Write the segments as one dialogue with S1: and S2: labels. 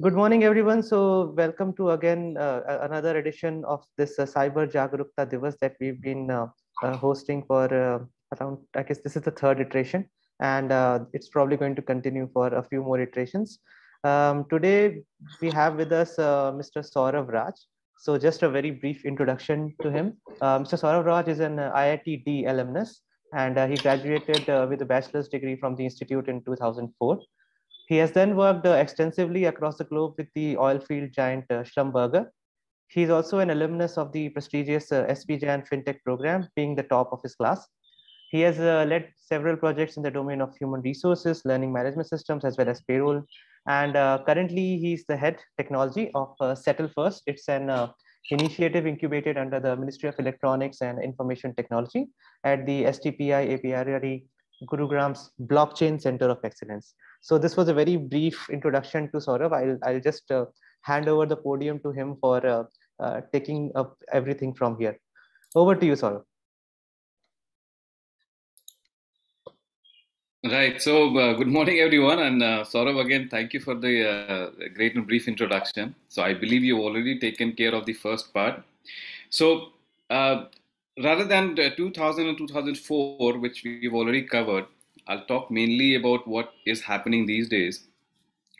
S1: Good morning, everyone. So welcome to again uh, another edition of this uh, Cyber Jagrookta Diwas that we've been uh, uh hosting for uh, around, I guess this is the third iteration and uh, it's probably going to continue for a few more iterations. Um, today, we have with us Mr. Saurav Raaj. So just a very brief introduction to him. Mr. Saurav Raaj is an IIT-D alumnus and he graduated with a bachelor's degree from the institute in 2004. He has then worked uh, extensively across the globe with the oil field giant uh, Schlumberger. He is also an alumnus of the prestigious uh, SPJain FinTech program, being the top of his class. He has uh, led several projects in the domain of human resources, learning management systems, as well as payroll. And uh, currently, he's the head technology of uh, Settle First. It's an uh, initiative incubated under the Ministry of Electronics and Information Technology at the STPI APRRE Gurugram's Blockchain Center of Excellence. So this was a very brief introduction to Saurav. I'll, I'll just uh, hand over the podium to him for uh, uh, taking up everything from here. Over to you, Saurav.
S2: Right. So, uh, good morning, everyone. And uh, Saurav, again, thank you for the uh, great and brief introduction. So, I believe you've already taken care of the first part. So, uh, rather than 2000 and 2004, which we've already covered, I'll talk mainly about what is happening these days,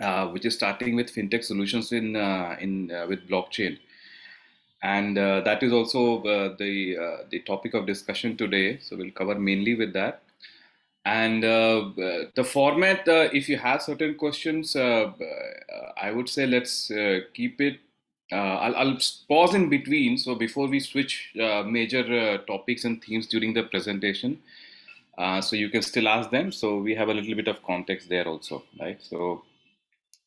S2: uh, which is starting with fintech solutions in uh, in uh, with blockchain, and uh, that is also uh, the uh, the topic of discussion today. So we'll cover mainly with that. And uh, uh, the format, uh, if you have certain questions, I would say let's keep it I'll, I'll, pause in between. So before we switch major topics and themes during the presentation, uh, so you can still ask them. So we have a little bit of context there also, right? So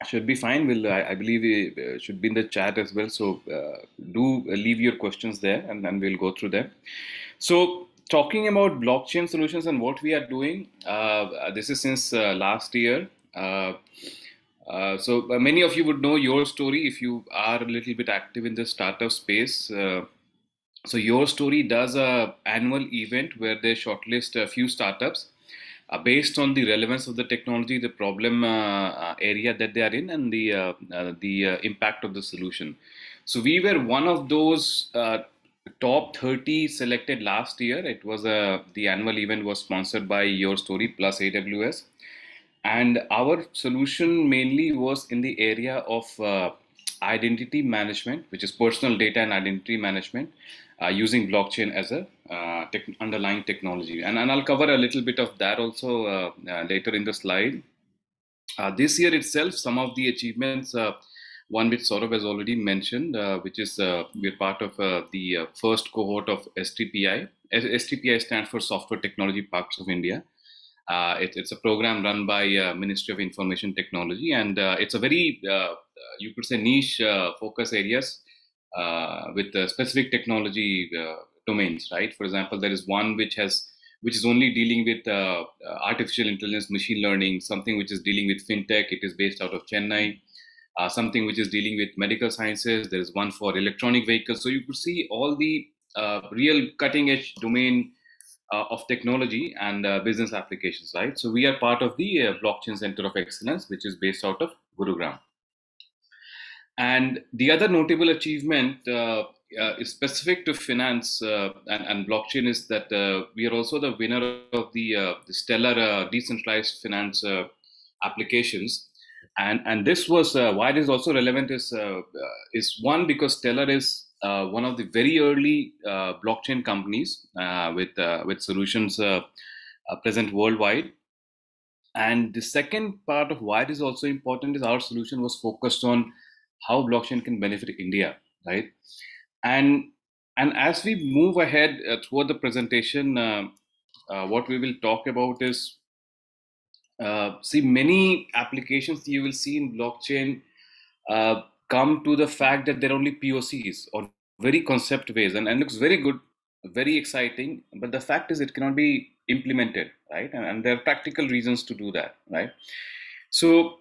S2: should be fine. Will I, I, believe it uh, should be in the chat as well. So uh, do leave your questions there, and then we'll go through them. So talking about blockchain solutions and what we are doing, uh, this is since uh, last year. Uh, so many of you would know YourStory if you are a little bit active in the startup space so YourStory does a annual event where they shortlist a few startups uh, based on the relevance of the technology, the problem uh, uh area that they are in, and the uh, uh the uh, impact of the solution. So we were one of those top 30 selected last year. It was a the annual event was sponsored by YourStory plus AWS, and our solution mainly was in the area of identity management, which is personal data and identity management, uh, using blockchain as a uh, tech underlying technology. And, and I'll cover a little bit of that also uh, uh later in the slide. Uh, this year itself, some of the achievements, uh, one which Saurav has already mentioned, uh, which is uh, we're part of uh, the first cohort of STPI. STPI stands for Software Technology Parks of India. It, it's a program run by Ministry of Information Technology, and it's a very, you could say, niche focus areas uh, with specific technology uh, domains, right? For example, there is one which has which is only dealing with uh, artificial intelligence, machine learning, something which is dealing with fintech. It is based out of Chennai. Uh, something which is dealing with medical sciences. There is one for electronic vehicles. So you could see all the uh, real cutting edge domain uh, of technology and business applications, right? So we are part of the Blockchain Center of Excellence, which is based out of Gurugram. And the other notable achievement uh, uh, is specific to finance uh, and, and, blockchain is that uh, we are also the winner of the, uh, the Stellar uh, decentralized finance applications. And, and this was uh, why it is also relevant is, uh, uh, is one because Stellar is one of the very early blockchain companies with, with solutions present worldwide. And the second part of why it is also important is our solution was focused on how blockchain can benefit India, right? And and as we move ahead uh, throughout the presentation, uh, uh, what we will talk about is uh, see many applications you will see in blockchain uh, come to the fact that they're only POCs or very concept ways, and, and looks very good, very exciting. But the fact is, it cannot be implemented, right? And, and there are practical reasons to do that, right? So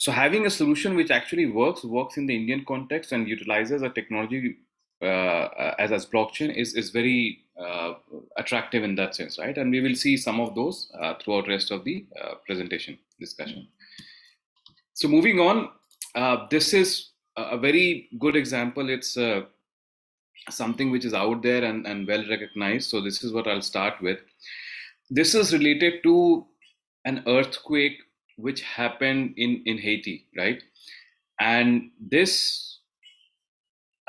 S2: so having a solution which actually works, works in the Indian context and utilizes a technology as as blockchain is is very uh, attractive in that sense, right? And we will see some of those uh, throughout rest of the uh, presentation discussion. So moving on, uh, this is a very good example. It's uh, something which is out there and, and well recognized. So this is what I'll start with. This is related to an earthquake which happened in, in Haiti, right? And this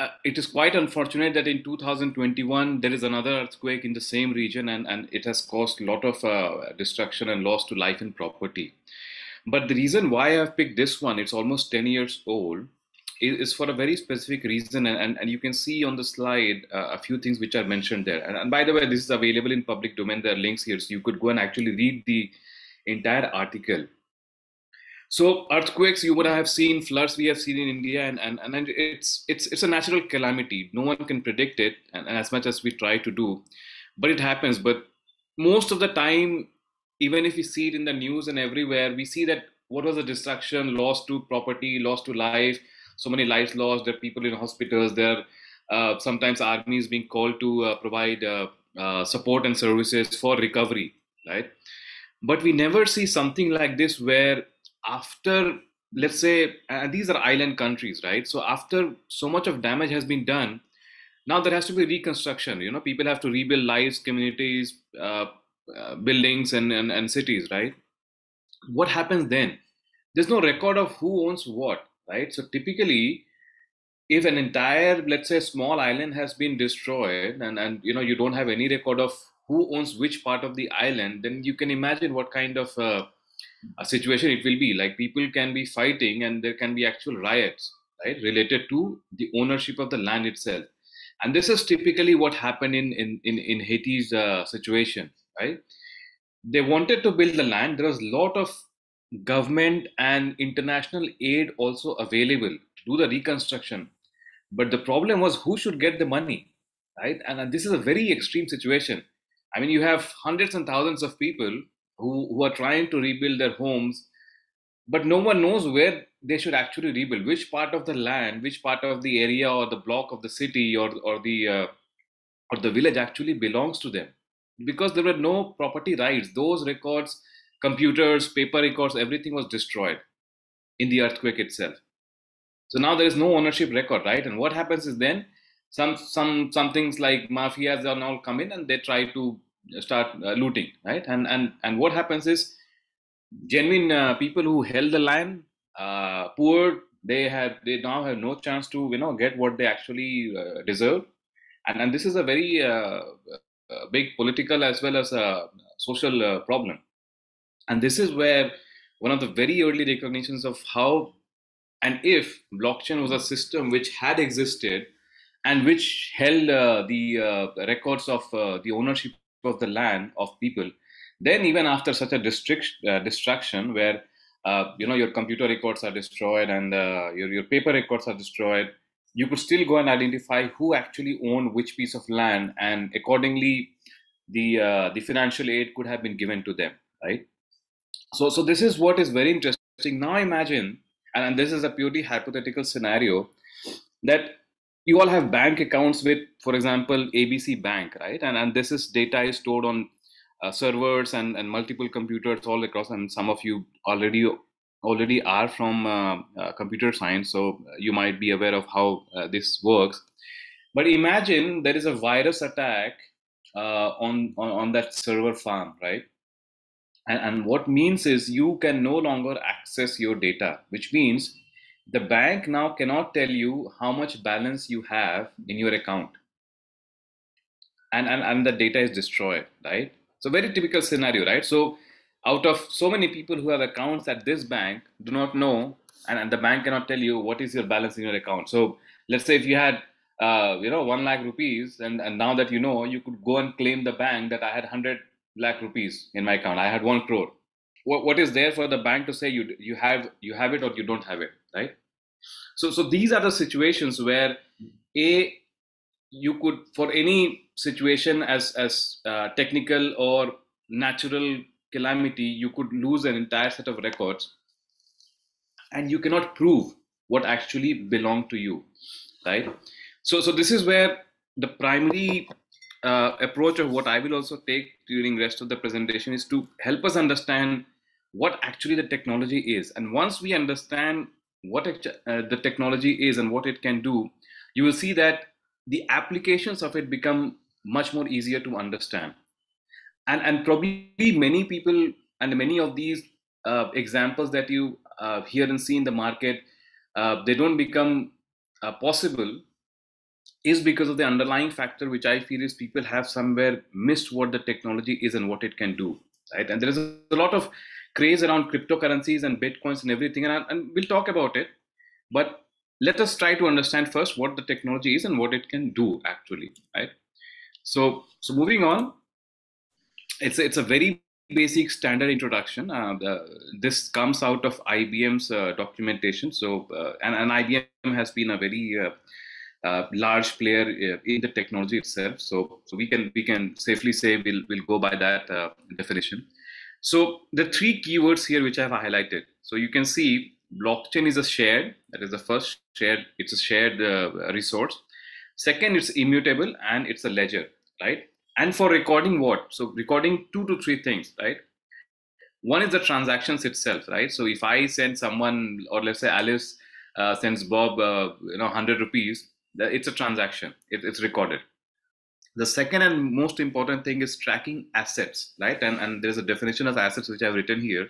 S2: uh, it is quite unfortunate that in 2021 there is another earthquake in the same region and, and it has caused a lot of uh, destruction and loss to life and property. But the reason why I've picked this one, it's almost 10 years old, is, for a very specific reason. And, and, and you can see on the slide uh, a few things which are mentioned there. And, and by the way, this is available in public domain. There are links here, so you could go and actually read the entire article. So earthquakes, you would have seen floods we have seen in India, and, and, and it's it's it's a natural calamity. No one can predict it, and, and as much as we try to do, but it happens. But most of the time, even if we see it in the news and everywhere, we see that what was the destruction, loss to property, loss to life, so many lives lost. There are people in hospitals. There are uh, sometimes armies being called to uh, provide uh, uh, support and services for recovery, right? But we never see something like this where after let's say these are island countries right? So after so much of damage has been done now there has to be reconstruction you know? People have to rebuild lives communities uh, uh, buildings and, and and cities right? What happens then? There's no record of who owns what right? So typically if an entire let's say small island has been destroyed and and you know you don't have any record of who owns which part of the island then you can imagine what kind of uh, a situation it will be like people can be fighting and there can be actual riots right related to the ownership of the land itself. And this is typically what happened in in in, in haiti's uh, situation right? They wanted to build the land. There was a lot of government and international aid also available to do the reconstruction. But the problem was who should get the money right? And this is a very extreme situation. I mean you have hundreds and thousands of people who, who are trying to rebuild their homes, but no one knows where they should actually rebuild, which part of the land, which part of the area or the block of the city or, or the uh, or the village actually belongs to them. Because there were no property rights those records computers paper records everything was destroyed in the earthquake itself. So now there is no ownership record right? And what happens is then some some some things like mafias are now come in and they try to start uh, looting, right? And and and what happens is, genuine uh, people who held the land, uh, poor, they had they now have no chance to you know get what they actually deserve, and and this is a very big political as well as a social problem, and this is where one of the very early recognitions of how and if blockchain was a system which had existed and which held uh, the uh, records of uh, the ownership of the land of people. Then even after such a uh, destruction where uh, you know your computer records are destroyed and uh, your, your paper records are destroyed you could still go and identify who actually owned which piece of land and accordingly the uh, the financial aid could have been given to them right? So so this is what is very interesting. Now imagine and this is a purely hypothetical scenario that you all have bank accounts with for example abc bank right? And and this is data is stored on uh, servers and, and multiple computers all across and some of you already already are from uh, uh, computer science so you might be aware of how uh, this works. But imagine there is a virus attack uh, on, on on that server farm right? And, and what means is you can no longer access your data which means the bank now cannot tell you how much balance you have in your account. And, and and the data is destroyed right? So very typical scenario right? So out of so many people who have accounts at this bank do not know and, and the bank cannot tell you what is your balance in your account. So let's say if you had uh, you know 1 lakh rupees and, and now that you know you could go and claim the bank that i had 100 lakh rupees in my account. I had 1 crore. What, what is there for the bank to say you you have you have it or you don't have it right so so these are the situations where a you could for any situation as as uh, technical or natural calamity you could lose an entire set of records and you cannot prove what actually belonged to you right So, so this is where the primary uh, approach of what I will also take during rest of the presentation is to help us understand what actually the technology is. And once we understand what uh, the technology is and what it can do, you will see that the applications of it become much more easier to understand. And, and probably many people and many of these uh, examples that you uh, hear and see in the market, uh, they don't become uh, possible is because of the underlying factor, which I feel is people have somewhere missed what the technology is and what it can do, right? And there is a lot of craze around cryptocurrencies and bitcoins and everything, and, and we'll talk about it. But let us try to understand first what the technology is and what it can do actually, right? So, so moving on, it's a, it's a very basic standard introduction. Uh, the, this comes out of IBM's uh, documentation. So, uh, and, and IBM has been a very uh, uh, large player uh, in the technology itself. So, so we can we can safely say we'll we'll go by that definition. So the three keywords here which I have highlighted. So you can see blockchain is a shared that is the first shared it's a shared uh, resource. Second, it's immutable and it's a ledger, right? And for recording what? So recording two to three things, right? One is the transactions itself, right? So if I send someone, or let's say Alice uh, sends Bob, uh, you know, hundred rupees, it's a transaction it, it's recorded the second and most important thing is tracking assets right? And, and there's a definition of assets which i've written here.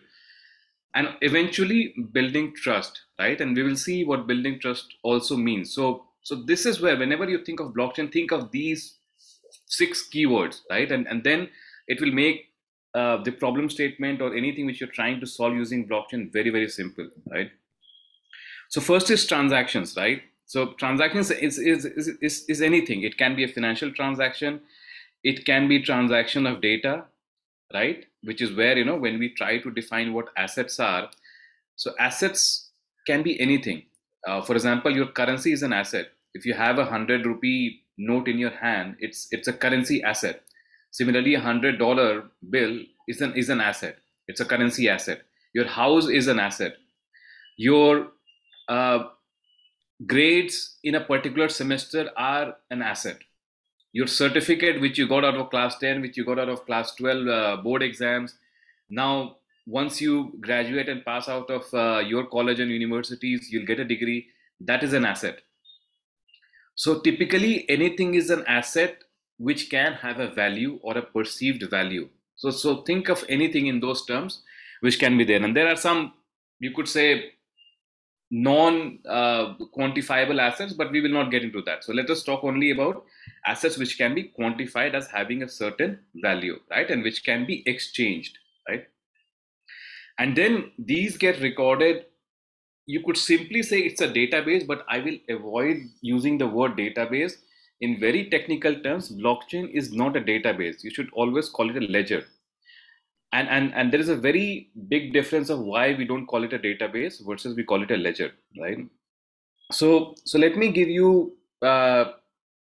S2: And eventually building trust right? And we will see what building trust also means. So so this is where whenever you think of blockchain think of these six keywords right? And and then it will make uh, the problem statement or anything which you're trying to solve using blockchain very very simple right? So first is transactions right so transactions is, is, is, is, is anything. It can be a financial transaction. It can be transaction of data, right? Which is where, you know, when we try to define what assets are. So assets can be anything. Uh, for example, your currency is an asset. If you have a hundred rupee note in your hand, it's it's a currency asset. Similarly, a hundred dollar bill is an is an asset. It's a currency asset. Your house is an asset. Your uh, grades in a particular semester are an asset. Your certificate which you got out of class 10 which you got out of class 12 uh, board exams now once you graduate and pass out of uh, your college and universities you'll get a degree. That is an asset. So typically anything is an asset which can have a value or a perceived value. So so think of anything in those terms which can be there. And there are some you could say non uh, quantifiable assets, but we will not get into that. So let us talk only about assets which can be quantified as having a certain value, right? And which can be exchanged, right? And then these get recorded. You could simply say it's a database, but I will avoid using the word database. In very technical terms, blockchain is not a database. You should always call it a ledger and and and there is a very big difference of why we don't call it a database versus we call it a ledger right? So so let me give you uh,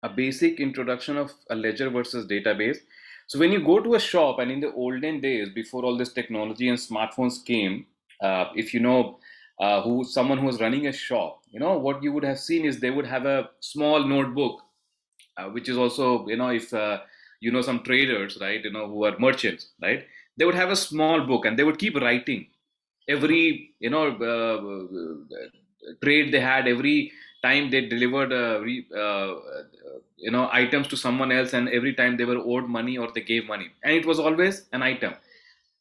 S2: a basic introduction of a ledger versus database. So when you go to a shop and in the olden days before all this technology and smartphones came uh, if you know uh, who someone who was running a shop you know what you would have seen is they would have a small notebook uh, which is also you know if uh, you know some traders right you know who are merchants right they would have a small book and they would keep writing. Every you know uh, trade they had every time they delivered uh, uh, you know items to someone else and every time they were owed money or they gave money. And it was always an item.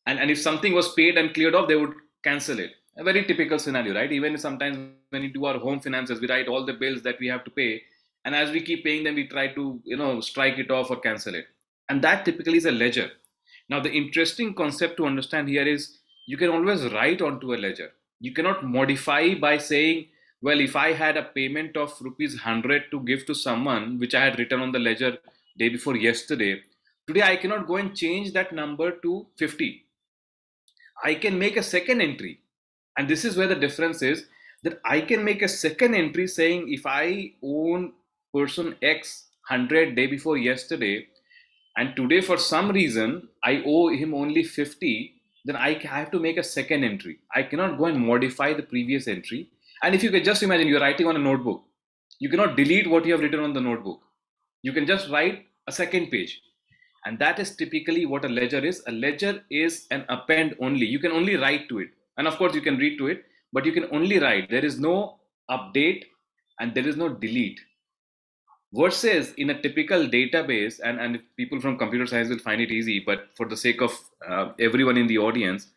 S2: And, and if something was paid and cleared off they would cancel it. A very typical scenario right? Even sometimes when we do our home finances we write all the bills that we have to pay. And as we keep paying them we try to you know strike it off or cancel it. And that typically is a ledger now, the interesting concept to understand here is you can always write onto a ledger. You cannot modify by saying, well, if I had a payment of rupees 100 to give to someone, which I had written on the ledger day before yesterday, today I cannot go and change that number to 50. I can make a second entry. And this is where the difference is that I can make a second entry saying if I own person X 100 day before yesterday, and today for some reason I owe him only 50, then I have to make a second entry. I cannot go and modify the previous entry. And if you can just imagine, you're writing on a notebook. you cannot delete what you have written on the notebook. You can just write a second page. And that is typically what a ledger is. A ledger is an append only. You can only write to it. And of course, you can read to it, but you can only write. There is no update and there is no delete. Versus in a typical database, and, and people from computer science will find it easy, but for the sake of uh, everyone in the audience,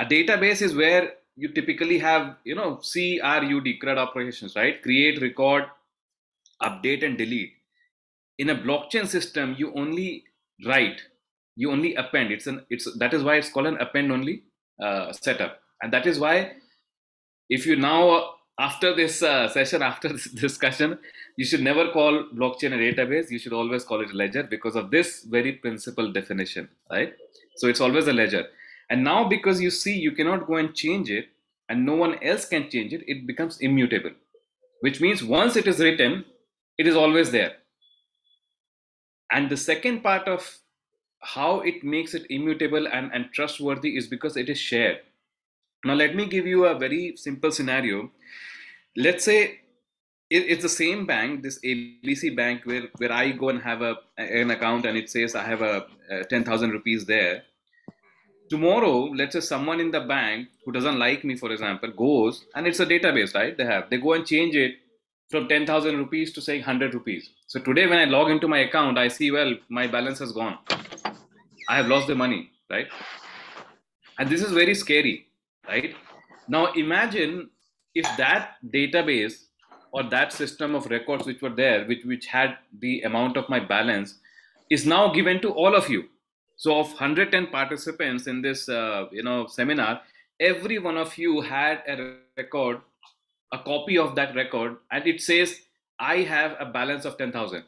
S2: a database is where you typically have, you know, CRUD, CRUD operations, right? Create, record, update, and delete. In a blockchain system, you only write, you only append. It's an it's that is why it's called an append only uh, setup, and that is why if you now after this uh, session, after this discussion, you should never call blockchain a database. You should always call it a ledger because of this very principal definition, right? So it's always a ledger. And now, because you see you cannot go and change it, and no one else can change it, it becomes immutable, which means once it is written, it is always there. And the second part of how it makes it immutable and, and trustworthy is because it is shared. Now, let me give you a very simple scenario. Let's say it's the same bank, this ABC bank, where, where I go and have a, an account and it says I have a, a 10,000 rupees there. Tomorrow let's say someone in the bank who doesn't like me for example goes and it's a database right they have. They go and change it from 10000 rupees to say 100 rupees. So today when i log into my account i see well my balance has gone. I have lost the money right? And this is very scary right now imagine if that database or that system of records which were there which which had the amount of my balance is now given to all of you so of 110 participants in this, uh, you know, seminar, every one of you had a record, a copy of that record, and it says, I have a balance of 10,000.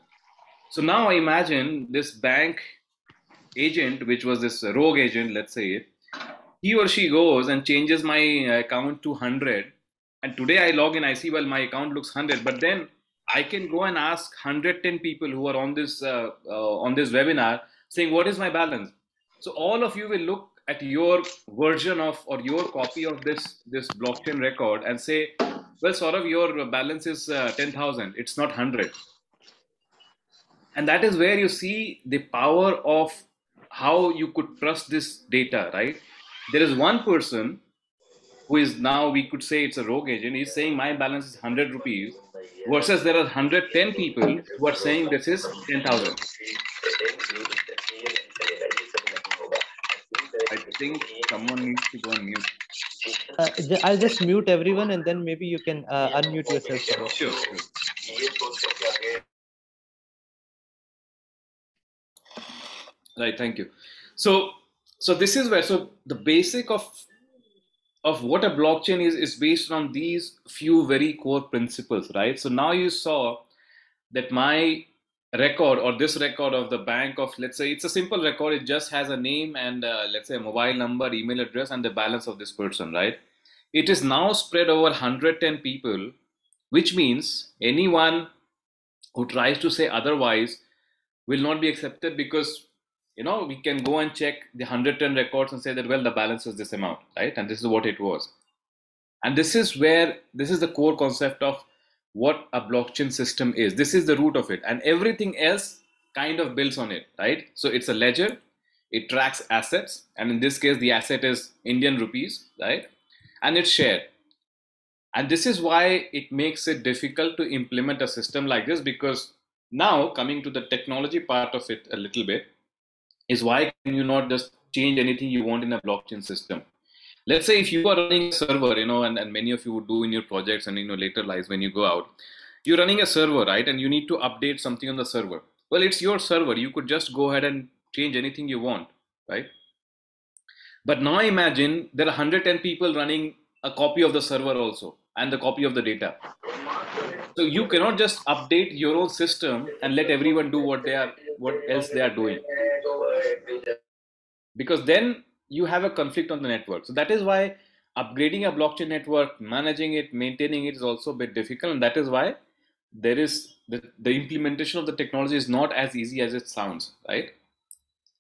S2: So now imagine this bank agent, which was this rogue agent, let's say, he or she goes and changes my account to 100. And today I log in, I see, well, my account looks 100, but then I can go and ask 110 people who are on this uh, uh, on this webinar saying what is my balance? So all of you will look at your version of or your copy of this this blockchain record and say well sort of your balance is uh, 10000 it's not 100 and that is where you see the power of how you could trust this data right there is one person who is now we could say it's a rogue agent he's saying my balance is 100 rupees versus there are 110 people who are saying this is 10000 I think someone needs to go on mute.
S1: Uh, I'll just mute everyone and then maybe you can uh, unmute yourself.
S2: Sure, sure. Right, thank you. So, so this is where so the basic of of what a blockchain is is based on these few very core principles, right? So now you saw that my record or this record of the bank of let's say it's a simple record it just has a name and uh, let's say a mobile number email address and the balance of this person right it is now spread over 110 people which means anyone who tries to say otherwise will not be accepted because you know we can go and check the 110 records and say that well the balance is this amount right and this is what it was and this is where this is the core concept of what a blockchain system is. This is the root of it, and everything else kind of builds on it, right? So it's a ledger, it tracks assets, and in this case, the asset is Indian rupees, right? And it's shared. And this is why it makes it difficult to implement a system like this because now, coming to the technology part of it a little bit, is why can you not just change anything you want in a blockchain system? let's say if you are running a server you know and, and many of you would do in your projects and you know later lives when you go out you're running a server right? And you need to update something on the server. Well it's your server. You could just go ahead and change anything you want right? But now imagine there are 110 people running a copy of the server also and the copy of the data so you cannot just update your own system and let everyone do what they are what else they are doing because then you have a conflict on the network. So that is why upgrading a blockchain network, managing it, maintaining it is also a bit difficult. And that is why there is the, the implementation of the technology is not as easy as it sounds, right?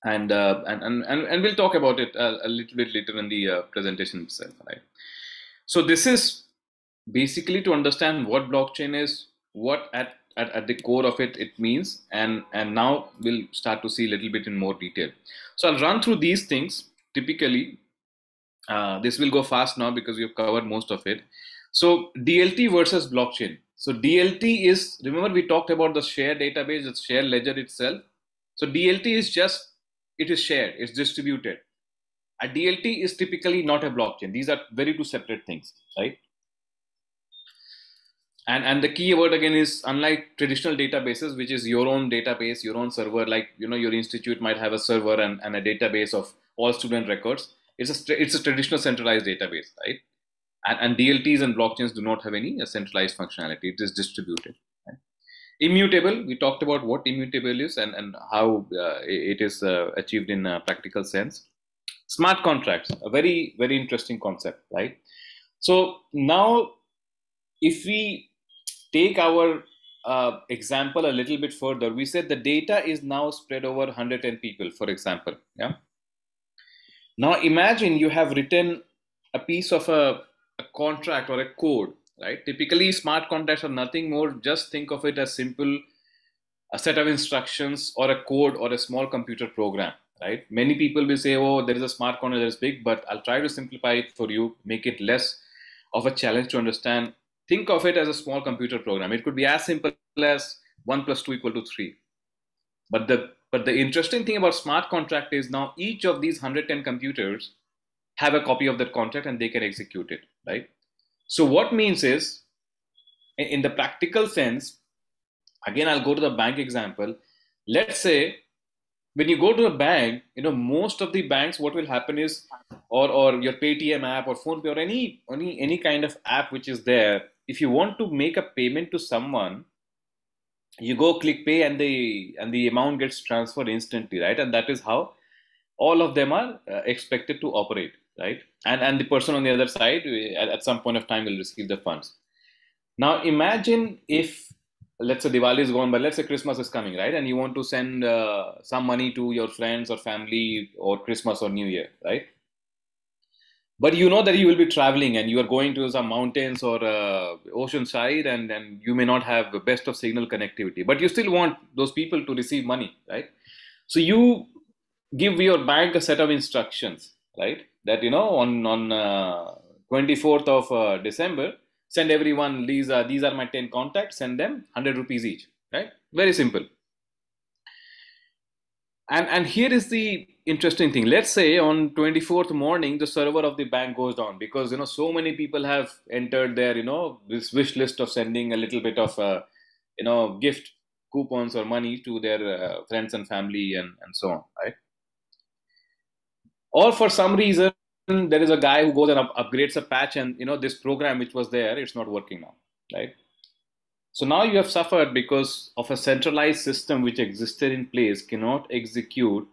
S2: And, uh, and, and, and, and we'll talk about it a, a little bit later in the uh, presentation itself, right? So this is basically to understand what blockchain is, what at, at, at the core of it it means and and now we'll start to see a little bit in more detail. So i'll run through these things. Typically uh, this will go fast now because we've covered most of it. So dlt versus blockchain. So dlt is remember we talked about the share database the share ledger itself? So dlt is just it is shared it's distributed. A dlt is typically not a blockchain. These are very two separate things right and and the key word again is unlike traditional databases which is your own database your own server like you know your institute might have a server and, and a database of all student records it's a it's a traditional centralized database right? And, and dlts and blockchains do not have any centralized functionality. It is distributed right? immutable we talked about what immutable is and and how uh, it is uh, achieved in a practical sense. Smart contracts a very very interesting concept right? So now if we take our uh, example a little bit further, we said the data is now spread over 110 people, for example. Yeah. Now imagine you have written a piece of a, a contract or a code, right? Typically, smart contracts are nothing more. Just think of it as simple a set of instructions or a code or a small computer program, right? Many people will say, "Oh, there is a smart contract that is big," but I'll try to simplify it for you, make it less of a challenge to understand think of it as a small computer program. It could be as simple as 1 plus 2 equal to 3. But the, but the interesting thing about smart contract is now each of these 110 computers have a copy of that contract and they can execute it, right? So what means is, in the practical sense, again, I'll go to the bank example. Let's say when you go to a bank, you know, most of the banks, what will happen is, or, or your Paytm app or PhonePe or any, any, any kind of app which is there, if you want to make a payment to someone you go click pay and the and the amount gets transferred instantly right and that is how all of them are uh, expected to operate right and and the person on the other side at, at some point of time will receive the funds now imagine if let's say Diwali is gone, but let's say Christmas is coming, right? And you want to send uh, some money to your friends or family or Christmas or New Year, right? But you know that you will be traveling and you are going to some mountains or uh, ocean side and, and you may not have the best of signal connectivity but you still want those people to receive money right? So you give your bank a set of instructions right? That you know on on uh, 24th of uh, december send everyone these are these are my 10 contacts send them 100 rupees each right? Very simple. And and here is the interesting thing. Let's say on 24th morning the server of the bank goes down because you know so many people have entered their you know this wish list of sending a little bit of uh, you know gift coupons or money to their uh, friends and family and and so on right? Or for some reason there is a guy who goes and up- upgrades a patch and you know this program which was there it's not working now right? So now you have suffered because of a centralized system which existed in place cannot execute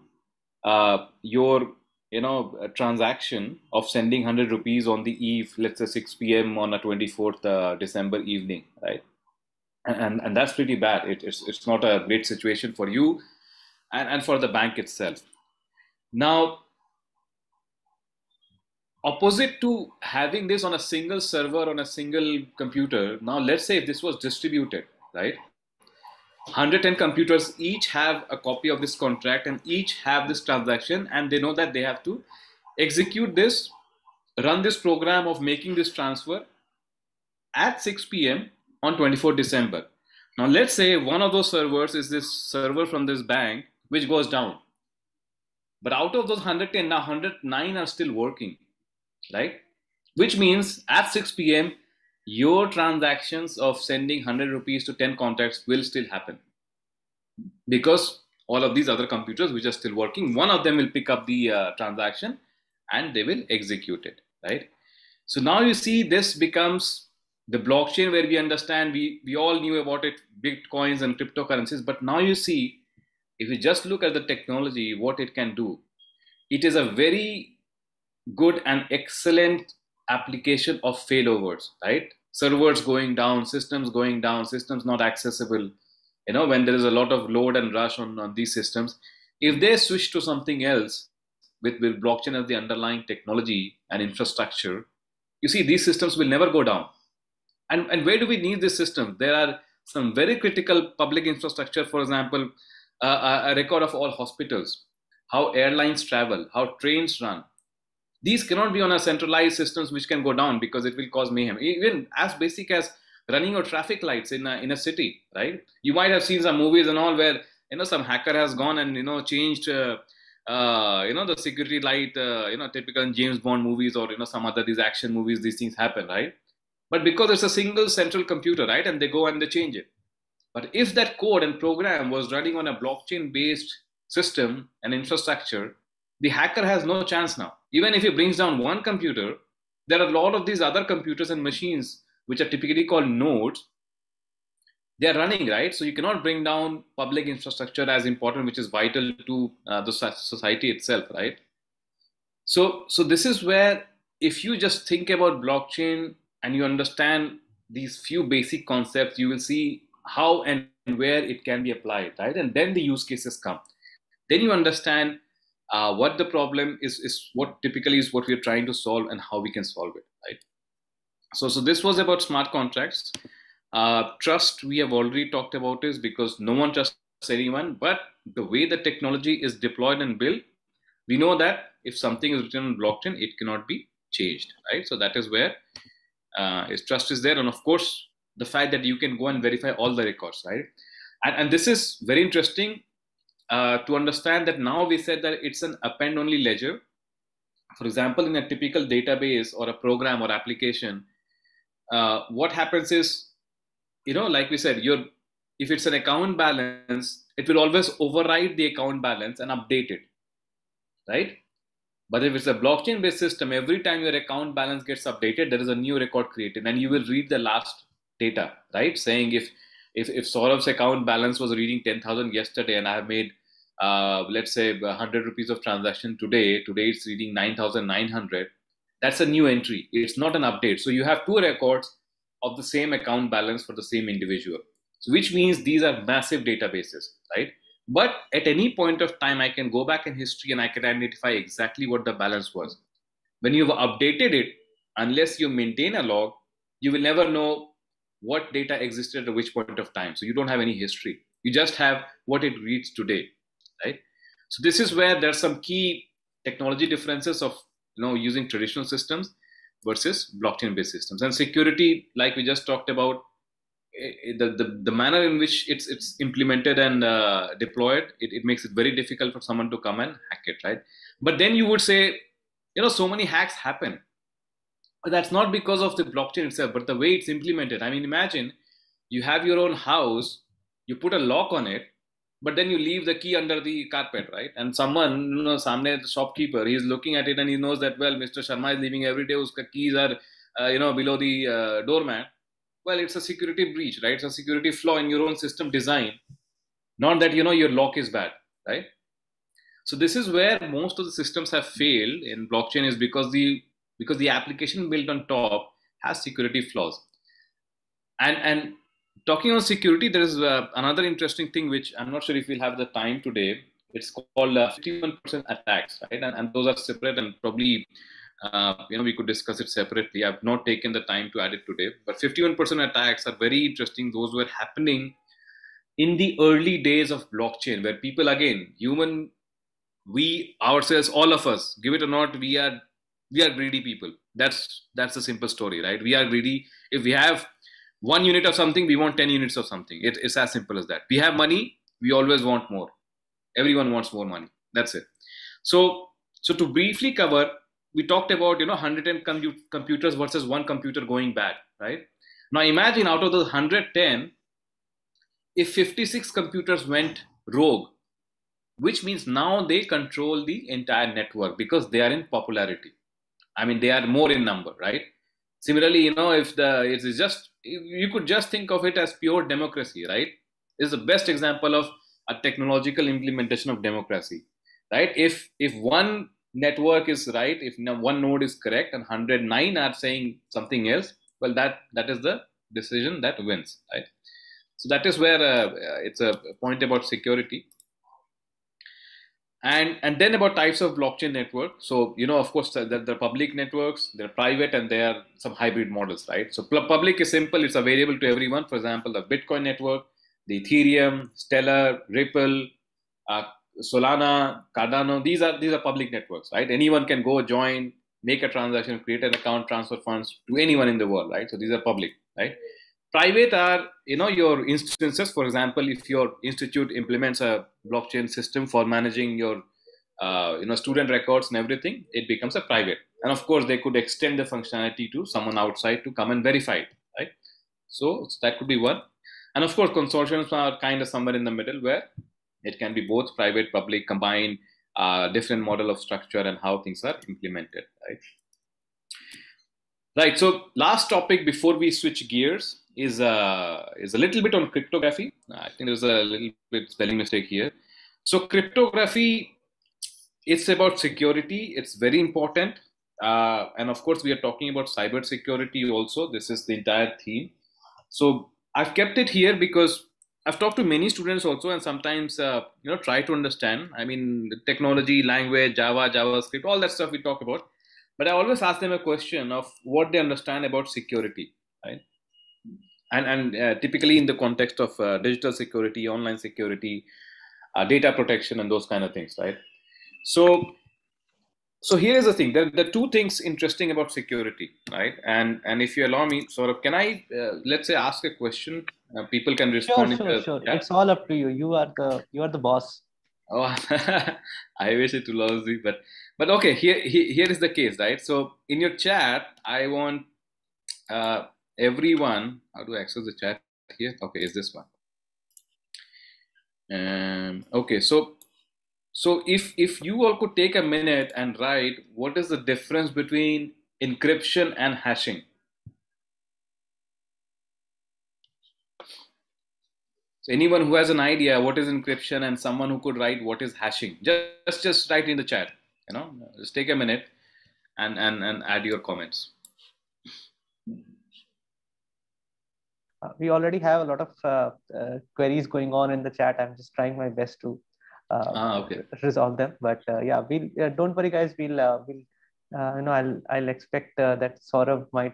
S2: uh, your you know transaction of sending 100 rupees on the eve let's say 6 p.m on a 24th uh, december evening right? And and that's pretty bad. It, it's it's not a great situation for you and, and for the bank itself. Now opposite to having this on a single server on a single computer now let's say if this was distributed right 110 computers each have a copy of this contract and each have this transaction and they know that they have to execute this run this program of making this transfer at 6 p.m on 24 december now let's say one of those servers is this server from this bank which goes down but out of those 110 now 109 are still working right? Which means at 6 p.m., your transactions of sending 100 rupees to 10 contacts will still happen because all of these other computers which are still working, one of them will pick up the uh, transaction and they will execute it, right? So now you see this becomes the blockchain where we understand we, we all knew about it, bitcoins and cryptocurrencies, but now you see if you just look at the technology, what it can do, it is a very good and excellent application of failovers, right? Servers going down, systems going down, systems not accessible. You know, when there is a lot of load and rush on, on these systems, if they switch to something else with, with blockchain as the underlying technology and infrastructure, you see, these systems will never go down. And, and where do we need this system? There are some very critical public infrastructure, for example, uh, a record of all hospitals, how airlines travel, how trains run. These cannot be on a centralized systems which can go down because it will cause mayhem. Even as basic as running your traffic lights in a, in a city, right? You might have seen some movies and all where you know some hacker has gone and you know changed uh, uh, you know the security light uh, you know typical james bond movies or you know some other these action movies these things happen right but because it's a single central computer right and they go and they change it but if that code and program was running on a blockchain based system and infrastructure the hacker has no chance now even if he brings down one computer there are a lot of these other computers and machines which are typically called nodes. They are running right? So you cannot bring down public infrastructure as important which is vital to uh, the society itself right? So so this is where if you just think about blockchain and you understand these few basic concepts you will see how and where it can be applied right? And then the use cases come. Then you understand uh, what the problem is is what typically is what we're trying to solve and how we can solve it right so so this was about smart contracts uh, trust we have already talked about is because no one trusts anyone, but the way the technology is deployed and built, we know that if something is written on blockchain, it cannot be changed, right? So that is where uh, is trust is there, and of course the fact that you can go and verify all the records, right? And, and this is very interesting uh, to understand that now we said that it's an append-only ledger. For example, in a typical database or a program or application, uh, what happens is you know, like we said, you're if it's an account balance, it will always override the account balance and update it, right? But if it's a blockchain based system, every time your account balance gets updated, there is a new record created and you will read the last data, right? Saying if if, if Saurav's account balance was reading 10,000 yesterday and I have made, uh, let's say, 100 rupees of transaction today, today it's reading 9,900, that's a new entry. It's not an update. So you have two records of the same account balance for the same individual. So which means these are massive databases, right? But at any point of time, I can go back in history and I can identify exactly what the balance was. When you've updated it, unless you maintain a log, you will never know what data existed at which point of time. So you don't have any history. You just have what it reads today, right? So this is where there's some key technology differences of you know using traditional systems versus blockchain based systems and security like we just talked about eh, eh, the, the, the manner in which it's it's implemented and uh, deployed it, it makes it very difficult for someone to come and hack it right but then you would say you know so many hacks happen that's not because of the blockchain itself but the way it's implemented i mean imagine you have your own house you put a lock on it but then you leave the key under the carpet, right? And someone, you know, Samne, the shopkeeper, he's looking at it and he knows that, well, Mr. Sharma is leaving every day, uska keys are, uh, you know, below the uh, doormat. Well, it's a security breach, right? It's a security flaw in your own system design. Not that, you know, your lock is bad, right? So this is where most of the systems have failed in blockchain is because the because the application built on top has security flaws. And and talking on security, there is uh, another interesting thing which I'm not sure if we'll have the time today. It's called uh, 51% attacks, right? And, and, those are separate and probably, uh, you know, we could discuss it separately. I've not taken the time to add it today, but 51% attacks are very interesting. Those were happening in the early days of blockchain, where people, again, human, we ourselves, all of us, give it or not, we are we are greedy people. That's that's the simple story, right? We are greedy. If we have one unit of something, we want 10 units of something. It, it's as simple as that. We have money, we always want more. Everyone wants more money. That's it. So, so to briefly cover, we talked about you know 110 com- computers versus one computer going bad, right? Now imagine out of the 110, if 56 computers went rogue, which means now they control the entire network because they are in popularity. I mean, they are more in number, right? Similarly, you know, if the it's just you could just think of it as pure democracy, right? Is the best example of a technological implementation of democracy, right? If if one network is right, if one node is correct, and 109 are saying something else, well, that that is the decision that wins, right? So that is where uh, it's a point about security. And and then about types of blockchain network. So you know of course there, are public networks there are private and there are some hybrid models right? So public is simple. It's available to everyone. For example the bitcoin network the ethereum stellar ripple uh, solana cardano. These are these are public networks right? Anyone can go join make a transaction create an account transfer funds to anyone in the world right? So these are public right private are you know your instances. For example if your institute implements a blockchain system for managing your uh, you know student records and everything it becomes a private. And of course they could extend the functionality to someone outside to come and verify it right? So that could be one. And of course consortiums are kind of somewhere in the middle where it can be both private public combined uh, different model of structure and how things are implemented right? Right so last topic before we switch gears is uh, is a little bit on cryptography. I think there's a little bit spelling mistake here. So cryptography, it's about security. It's very important, uh, and of course we are talking about cyber security also. This is the entire theme. So I've kept it here because I've talked to many students also, and sometimes uh, you know try to understand. I mean, technology, language, Java, JavaScript, all that stuff we talk about. But I always ask them a question of what they understand about security, right? And and uh, typically in the context of uh, digital security online security uh, data protection and those kind of things right? So so here is the thing. There, there are two things interesting about security right? And and if you allow me sort of can i uh, let's say ask a question? Uh, people can respond
S1: sure sure, sure. Yeah? it's all up to you. You are the you are the boss.
S2: Oh i wish it was easy but but okay here, here here is the case right? So in your chat i want uh, everyone how do i access the chat here? Okay is this one. Um okay so so if if you all could take a minute and write what is the difference between encryption and hashing? So anyone who has an idea what is encryption and someone who could write what is hashing? Just just write in the chat you know? Just take a minute and and and add your comments
S1: Uh, we already have a lot of uh, uh, queries going on in the chat. I'm just trying my best to
S2: ah, okay.
S1: resolve them. But yeah, we'll don't worry, guys. We'll we'll you know I'll I'll expect that Saurav might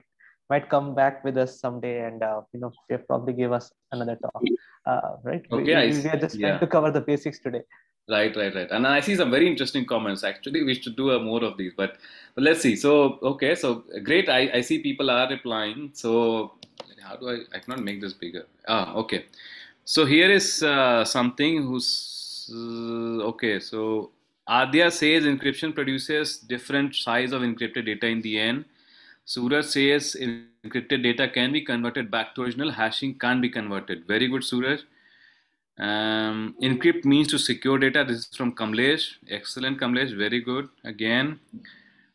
S1: might come back with us someday and uh, you know probably give us another talk uh, right
S2: okay
S1: we, we, are just trying yeah. to cover the basics today
S2: right right right and i see some very interesting comments actually we should do a more of these but but let's see so okay so great i, I see people are replying so how do I, I cannot make this bigger. Ah, okay. So here is uh, something who's, uh, okay, so Adya says encryption produces different size of encrypted data in the end. Suraj says encrypted data can be converted back to original, hashing can't be converted. Very good, Suraj. Um, encrypt means to secure data. This is from Kamlesh. Excellent, Kamlesh. Very good. Again,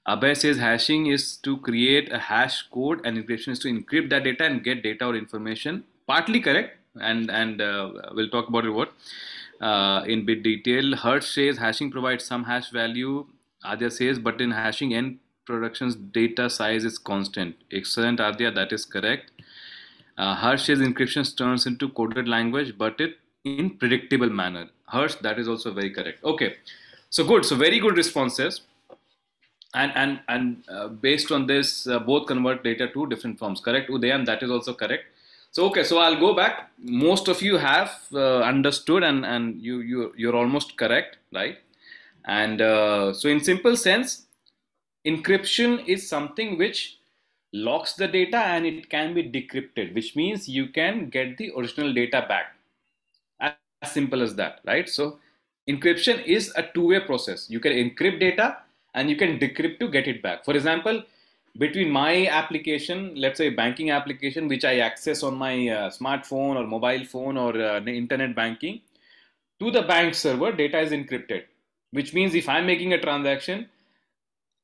S2: Abhay says hashing is to create a hash code and encryption is to encrypt that data and get data or information. Partly correct, and and uh, we'll talk about it what uh, in bit detail. Hertz says hashing provides some hash value. Adya says, but in hashing end productions data size is constant. Excellent, Adya, that is correct. Uh, Hertz says encryption turns into coded language, but it in predictable manner. Hertz, that is also very correct. Okay, so good. So very good responses and and and uh, based on this uh, both convert data to different forms correct udayan that is also correct. So okay so i'll go back. Most of you have uh, understood and and you you you're almost correct right? And uh, so in simple sense encryption is something which locks the data and it can be decrypted which means you can get the original data back. As simple as that right? So encryption is a two way process. You can encrypt data and you can decrypt to get it back. For example, between my application, let's say banking application, which I access on my uh, smartphone or mobile phone or uh, internet banking, to the bank server, data is encrypted. Which means if I'm making a transaction,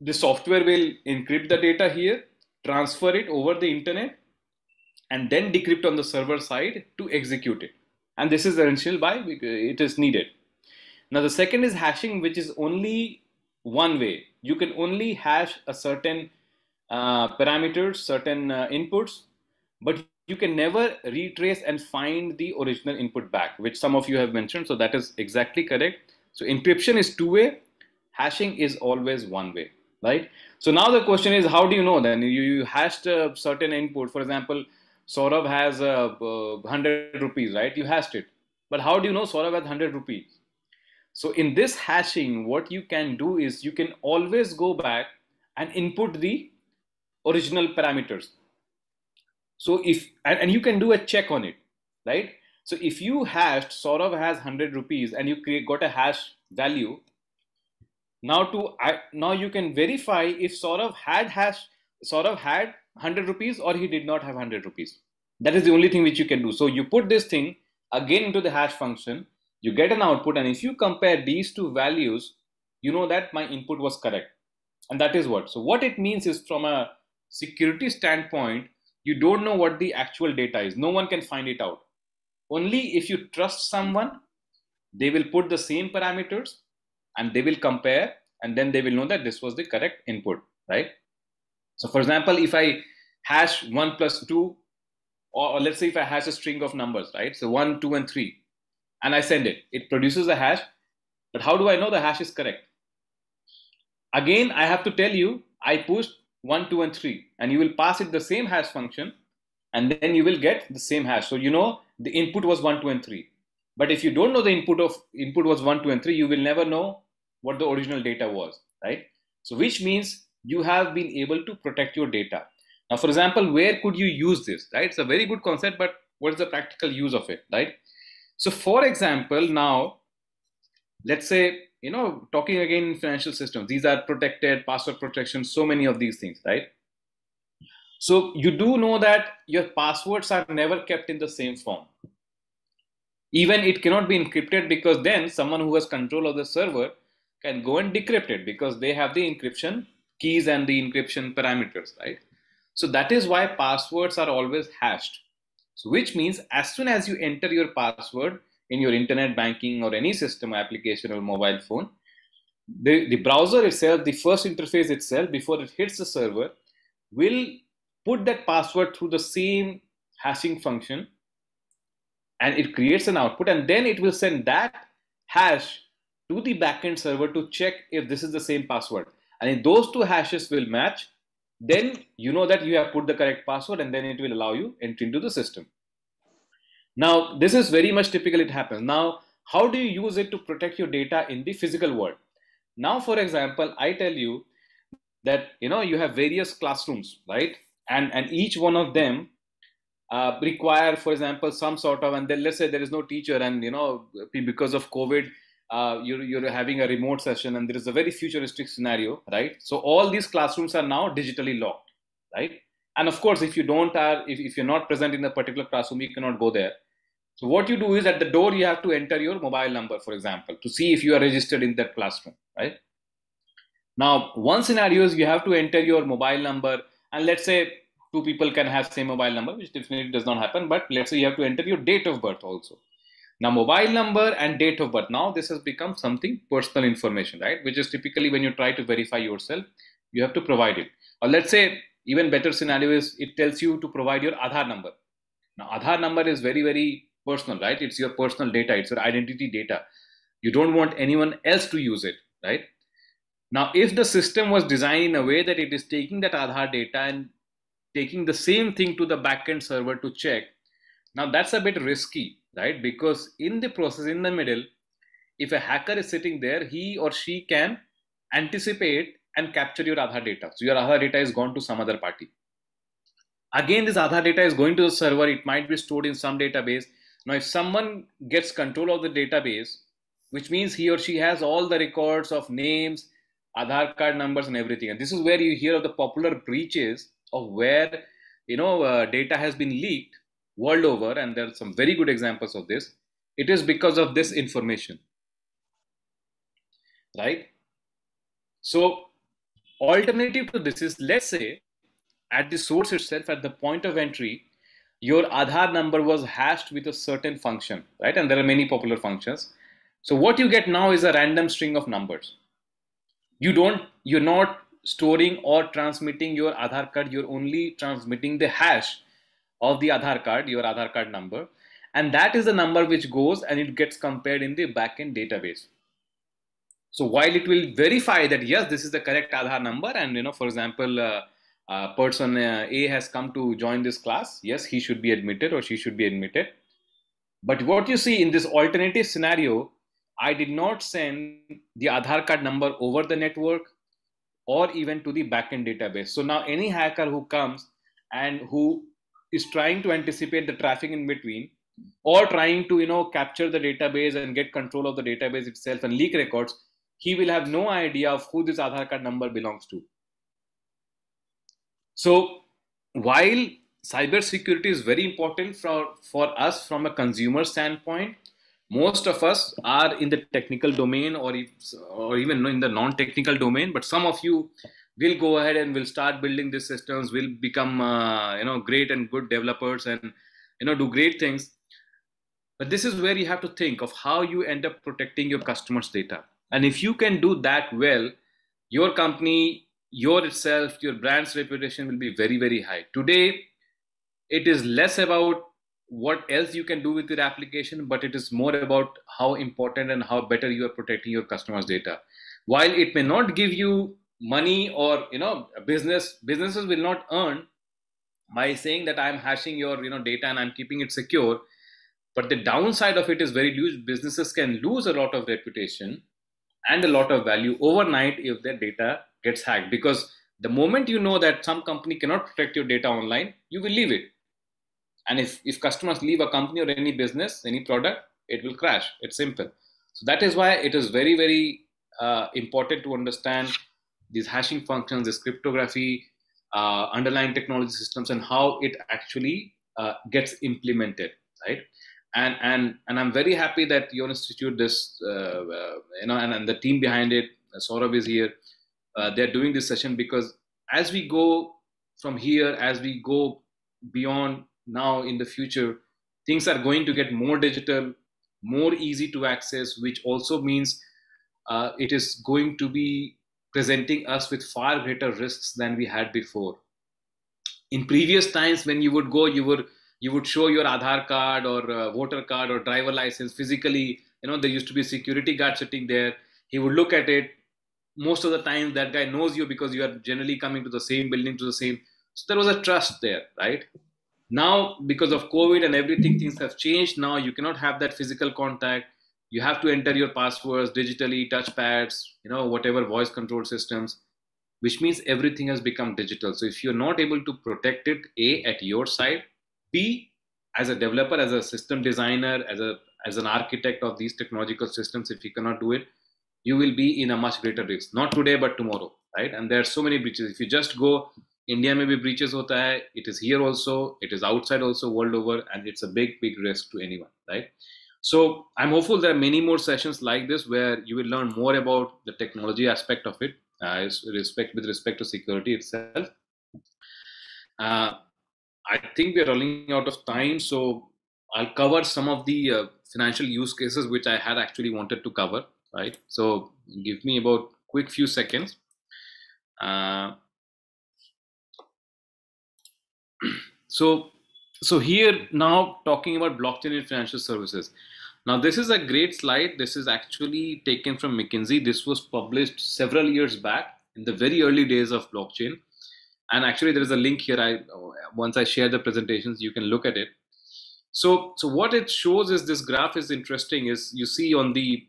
S2: the software will encrypt the data here, transfer it over the internet, and then decrypt on the server side to execute it. And this is essential by it is needed. Now the second is hashing, which is only one way. You can only hash a certain uh, parameters, certain uh, inputs, but you can never retrace and find the original input back, which some of you have mentioned. So that is exactly correct. So encryption is two way, hashing is always one way, right? So now the question is, how do you know then? You, you hashed a certain input, for example, Saurabh has a uh, 100 rupees, right? You hashed it. But how do you know Saurabh has 100 rupees? So in this hashing, what you can do is you can always go back and input the original parameters. So if, and, and you can do a check on it, right? So if you hashed Saurabh has 100 rupees and you create, got a hash value, now to now you can verify if Saurabh had hash Saurabh had 100 rupees or he did not have 100 rupees. That is the only thing which you can do. So you put this thing again into the hash function, you get an output, and if you compare these two values, you know that my input was correct. And that is what. So what it means is from a security standpoint, you don't know what the actual data is. No one can find it out. Only if you trust someone, they will put the same parameters and they will compare and then they will know that this was the correct input, right? So for example, if I hash 1 plus 2, or, let's say if I hash a string of numbers, right? So 1, 2, and 3, and I send it, it produces a hash. But how do I know the hash is correct? Again, I have to tell you, I pushed 1, 2, and 3, and you will pass it the same hash function, and then you will get the same hash. So you know the input was 1, 2, and 3. But if you don't know the input of input was 1, 2, and 3, you will never know what the original data was, right? So which means you have been able to protect your data. Now, for example, where could you use this, right? It's a very good concept, but what is the practical use of it, right? So for example, now, let's say, you know, talking again in financial systems, these are protected, password protection, so many of these things, right? So you do know that your passwords are never kept in the same form. Even it cannot be encrypted because then someone who has control of the server can go and decrypt it because they have the encryption keys and the encryption parameters, right? So that is why passwords are always hashed. So which means as soon as you enter your password in your internet banking or any system application or mobile phone, the, the browser itself, the first interface itself, before it hits the server, will put that password through the same hashing function and it creates an output and then it will send that hash to the backend server to check if this is the same password. And if those two hashes will match, then you know that you have put the correct password and then it will allow you entry into the system. Now, this is very much typical it happens. Now, how do you use it to protect your data in the physical world? Now, for example, I tell you that you know you have various classrooms, right? And and each one of them uh, require, for example, some sort of, and then let's say there is no teacher, and you know because of COVID, uh, you're, you're having a remote session and there is a very futuristic scenario, right? So all these classrooms are now digitally locked, right? And of course, if you don't are, if, if you're not present in a particular classroom, you cannot go there. So what you do is at the door, you have to enter your mobile number, for example, to see if you are registered in that classroom, right? Now, one scenario is you have to enter your mobile number, and let's say two people can have same mobile number, which definitely does not happen. But let's say you have to enter your date of birth also. Now, mobile number and date of birth. Now, this has become something personal information, right? Which is typically when you try to verify yourself, you have to provide it. Or let's say, even better scenario is it tells you to provide your Aadhaar number. Now, Aadhaar number is very, very personal, right? It's your personal data, it's your identity data. You don't want anyone else to use it, right? Now, if the system was designed in a way that it is taking that Aadhaar data and taking the same thing to the backend server to check, now that's a bit risky right? Because in the process, in the middle, if a hacker is sitting there, he or she can anticipate and capture your Aadhaar data. So your Aadhaar data is gone to some other party. Again, this Aadhaar data is going to the server. It might be stored in some database. Now, if someone gets control of the database, which means he or she has all the records of names, Aadhaar card numbers, and everything. And this is where you hear of the popular breaches of where you know uh, data has been leaked world over, and there are some very good examples of this, it is because of this information. Right? So, alternative to this is let's say at the source itself, at the point of entry, your Aadhaar number was hashed with a certain function, right? And there are many popular functions. So what you get now is a random string of numbers. You don't, you're not storing or transmitting your Aadhaar card, you're only transmitting the hash of the Aadhaar card, your Aadhaar card number. And that is the number which goes and it gets compared in the backend database. So while it will verify that yes, this is the correct Aadhaar number, and you know, for example, uh, uh, person uh, A has come to join this class, yes, he should be admitted or she should be admitted. But what you see in this alternative scenario, I did not send the Aadhaar card number over the network or even to the backend database. So now any hacker who comes and who is trying to anticipate the traffic in between or trying to you know capture the database and get control of the database itself and leak records he will have no idea of who this Aadhaar card number belongs to. So while cybersecurity is very important for, for us from a consumer standpoint, most of us are in the technical domain or, or even in the non-technical domain, but some of you will go ahead and we'll start building these systems, we'll become uh, you know great and good developers and you know do great things. But this is where you have to think of how you end up protecting your customers' data. And if you can do that well, your company, your itself, your brand's reputation will be very, very high. Today, it is less about what else you can do with your application, but it is more about how important and how better you are protecting your customers' data. While it may not give you money or you know business businesses will not earn by saying that i'm hashing your you know data and i'm keeping it secure. But the downside of it is very huge. Businesses can lose a lot of reputation and a lot of value overnight if their data gets hacked. Because the moment you know that some company cannot protect your data online you will leave it. And if, if customers leave a company or any business any product it will crash. It's simple. So that is why it is very very uh, important to understand these hashing functions this cryptography uh, underlying technology systems and how it actually uh, gets implemented right? And and and I'm very happy that your institute this uh, uh, you know and, and the team behind it uh, Saurabh is here. Uh, they're doing this session because as we go from here as we go beyond now in the future things are going to get more digital more easy to access which also means it is going to be presenting us with far greater risks than we had before in previous times when you would go you would you would show your Aadhaar card or uh, voter card or driver license physically. You know, there used to be a security guard sitting there. He would look at it. Most of the time, that guy knows you because you are generally coming to the same building, to the same. So there was a trust there, right? Now, because of COVID and everything, things have changed. Now you cannot have that physical contact. You have to enter your passwords digitally, touchpads, you know, whatever voice control systems, which means everything has become digital. So if you're not able to protect it, A, at your side, B, as a developer, as a system designer, as a as an architect of these technological systems, if you cannot do it, you will be in a much greater risk. Not today, but tomorrow, right? And there are so many breaches. If you just go, India may be breaches hota hai. It is here also. It is outside also, world over, and it's a big, big risk to anyone, right? So I'm hopeful there are many more sessions like this where you will learn more about the technology aspect of it, uh, respect with respect to security itself. Uh, I think we're running out of time, so I'll cover some of the uh, financial use cases which I had actually wanted to cover. Right, so give me about quick few seconds. Uh, so, so here now talking about blockchain in financial services. Now this is a great slide. This is actually taken from McKinsey. This was published several years back in the very early days of blockchain and actually there is a link here i once i share the presentations you can look at it so so what it shows is this graph is interesting is you see on the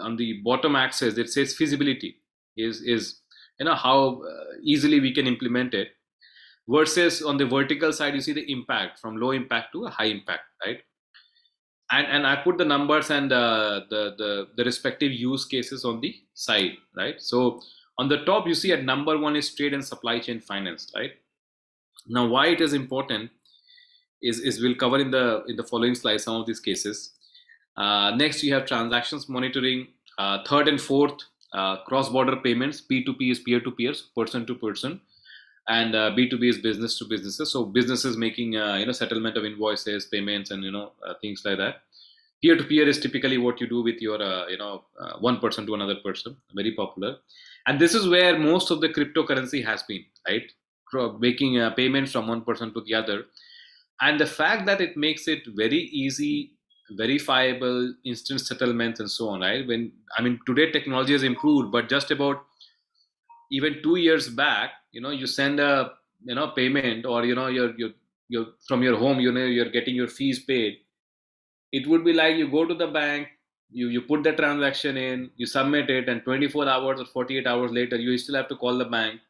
S2: on the bottom axis it says feasibility is is you know how uh, easily we can implement it versus on the vertical side you see the impact from low impact to a high impact right and and i put the numbers and uh, the the the respective use cases on the side right so on the top, you see at number one is trade and supply chain finance, right? Now, why it is important is, is we'll cover in the in the following slide some of these cases. Uh, next, you have transactions monitoring. Uh, third and fourth, uh, cross-border payments. P2P is peer-to-peer, person to person, and uh, B2B is business to businesses. So businesses making uh, you know settlement of invoices, payments, and you know uh, things like that. Peer-to-peer is typically what you do with your you know one person to another person. Very popular and this is where most of the cryptocurrency has been right making a payment from one person to the other and the fact that it makes it very easy verifiable instant settlements and so on right when i mean today technology has improved but just about even two years back you know you send a you know payment or you know you're you're, you're from your home you know you're getting your fees paid. It would be like you go to the bank you you put the transaction in you submit it and 24 hours or 48 hours later you still have to call the bank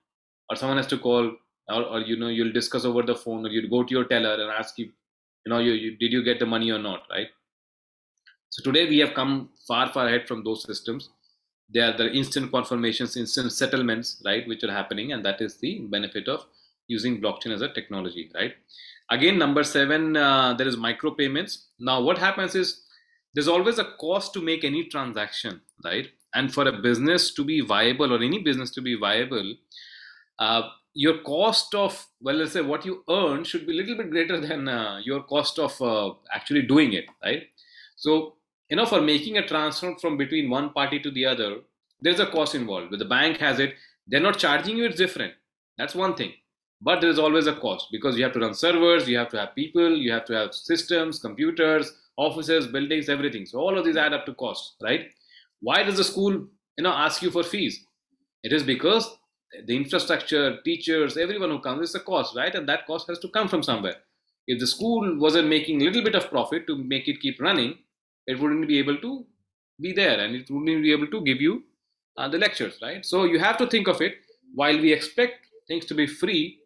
S2: or someone has to call or, or you know you'll discuss over the phone or you go to your teller and ask you you know you, you did you get the money or not right? So today we have come far far ahead from those systems they are the instant confirmations instant settlements right which are happening and that is the benefit of using blockchain as a technology right? Again number seven uh, there is micro payments now what happens is there's always a cost to make any transaction right? And for a business to be viable or any business to be viable uh, your cost of well let's say what you earn should be a little bit greater than uh, your cost of uh, actually doing it right? So you know for making a transfer from between one party to the other there's a cost involved. But the bank has it they're not charging you it's different. That's one thing. But there's always a cost because you have to run servers you have to have people you have to have systems computers offices buildings everything. So all of these add up to cost right? Why does the school you know ask you for fees? It is because the infrastructure teachers everyone who comes is a cost right? And that cost has to come from somewhere. If the school wasn't making a little bit of profit to make it keep running it wouldn't be able to be there and it wouldn't be able to give you uh, the lectures right? So you have to think of it while we expect things to be free.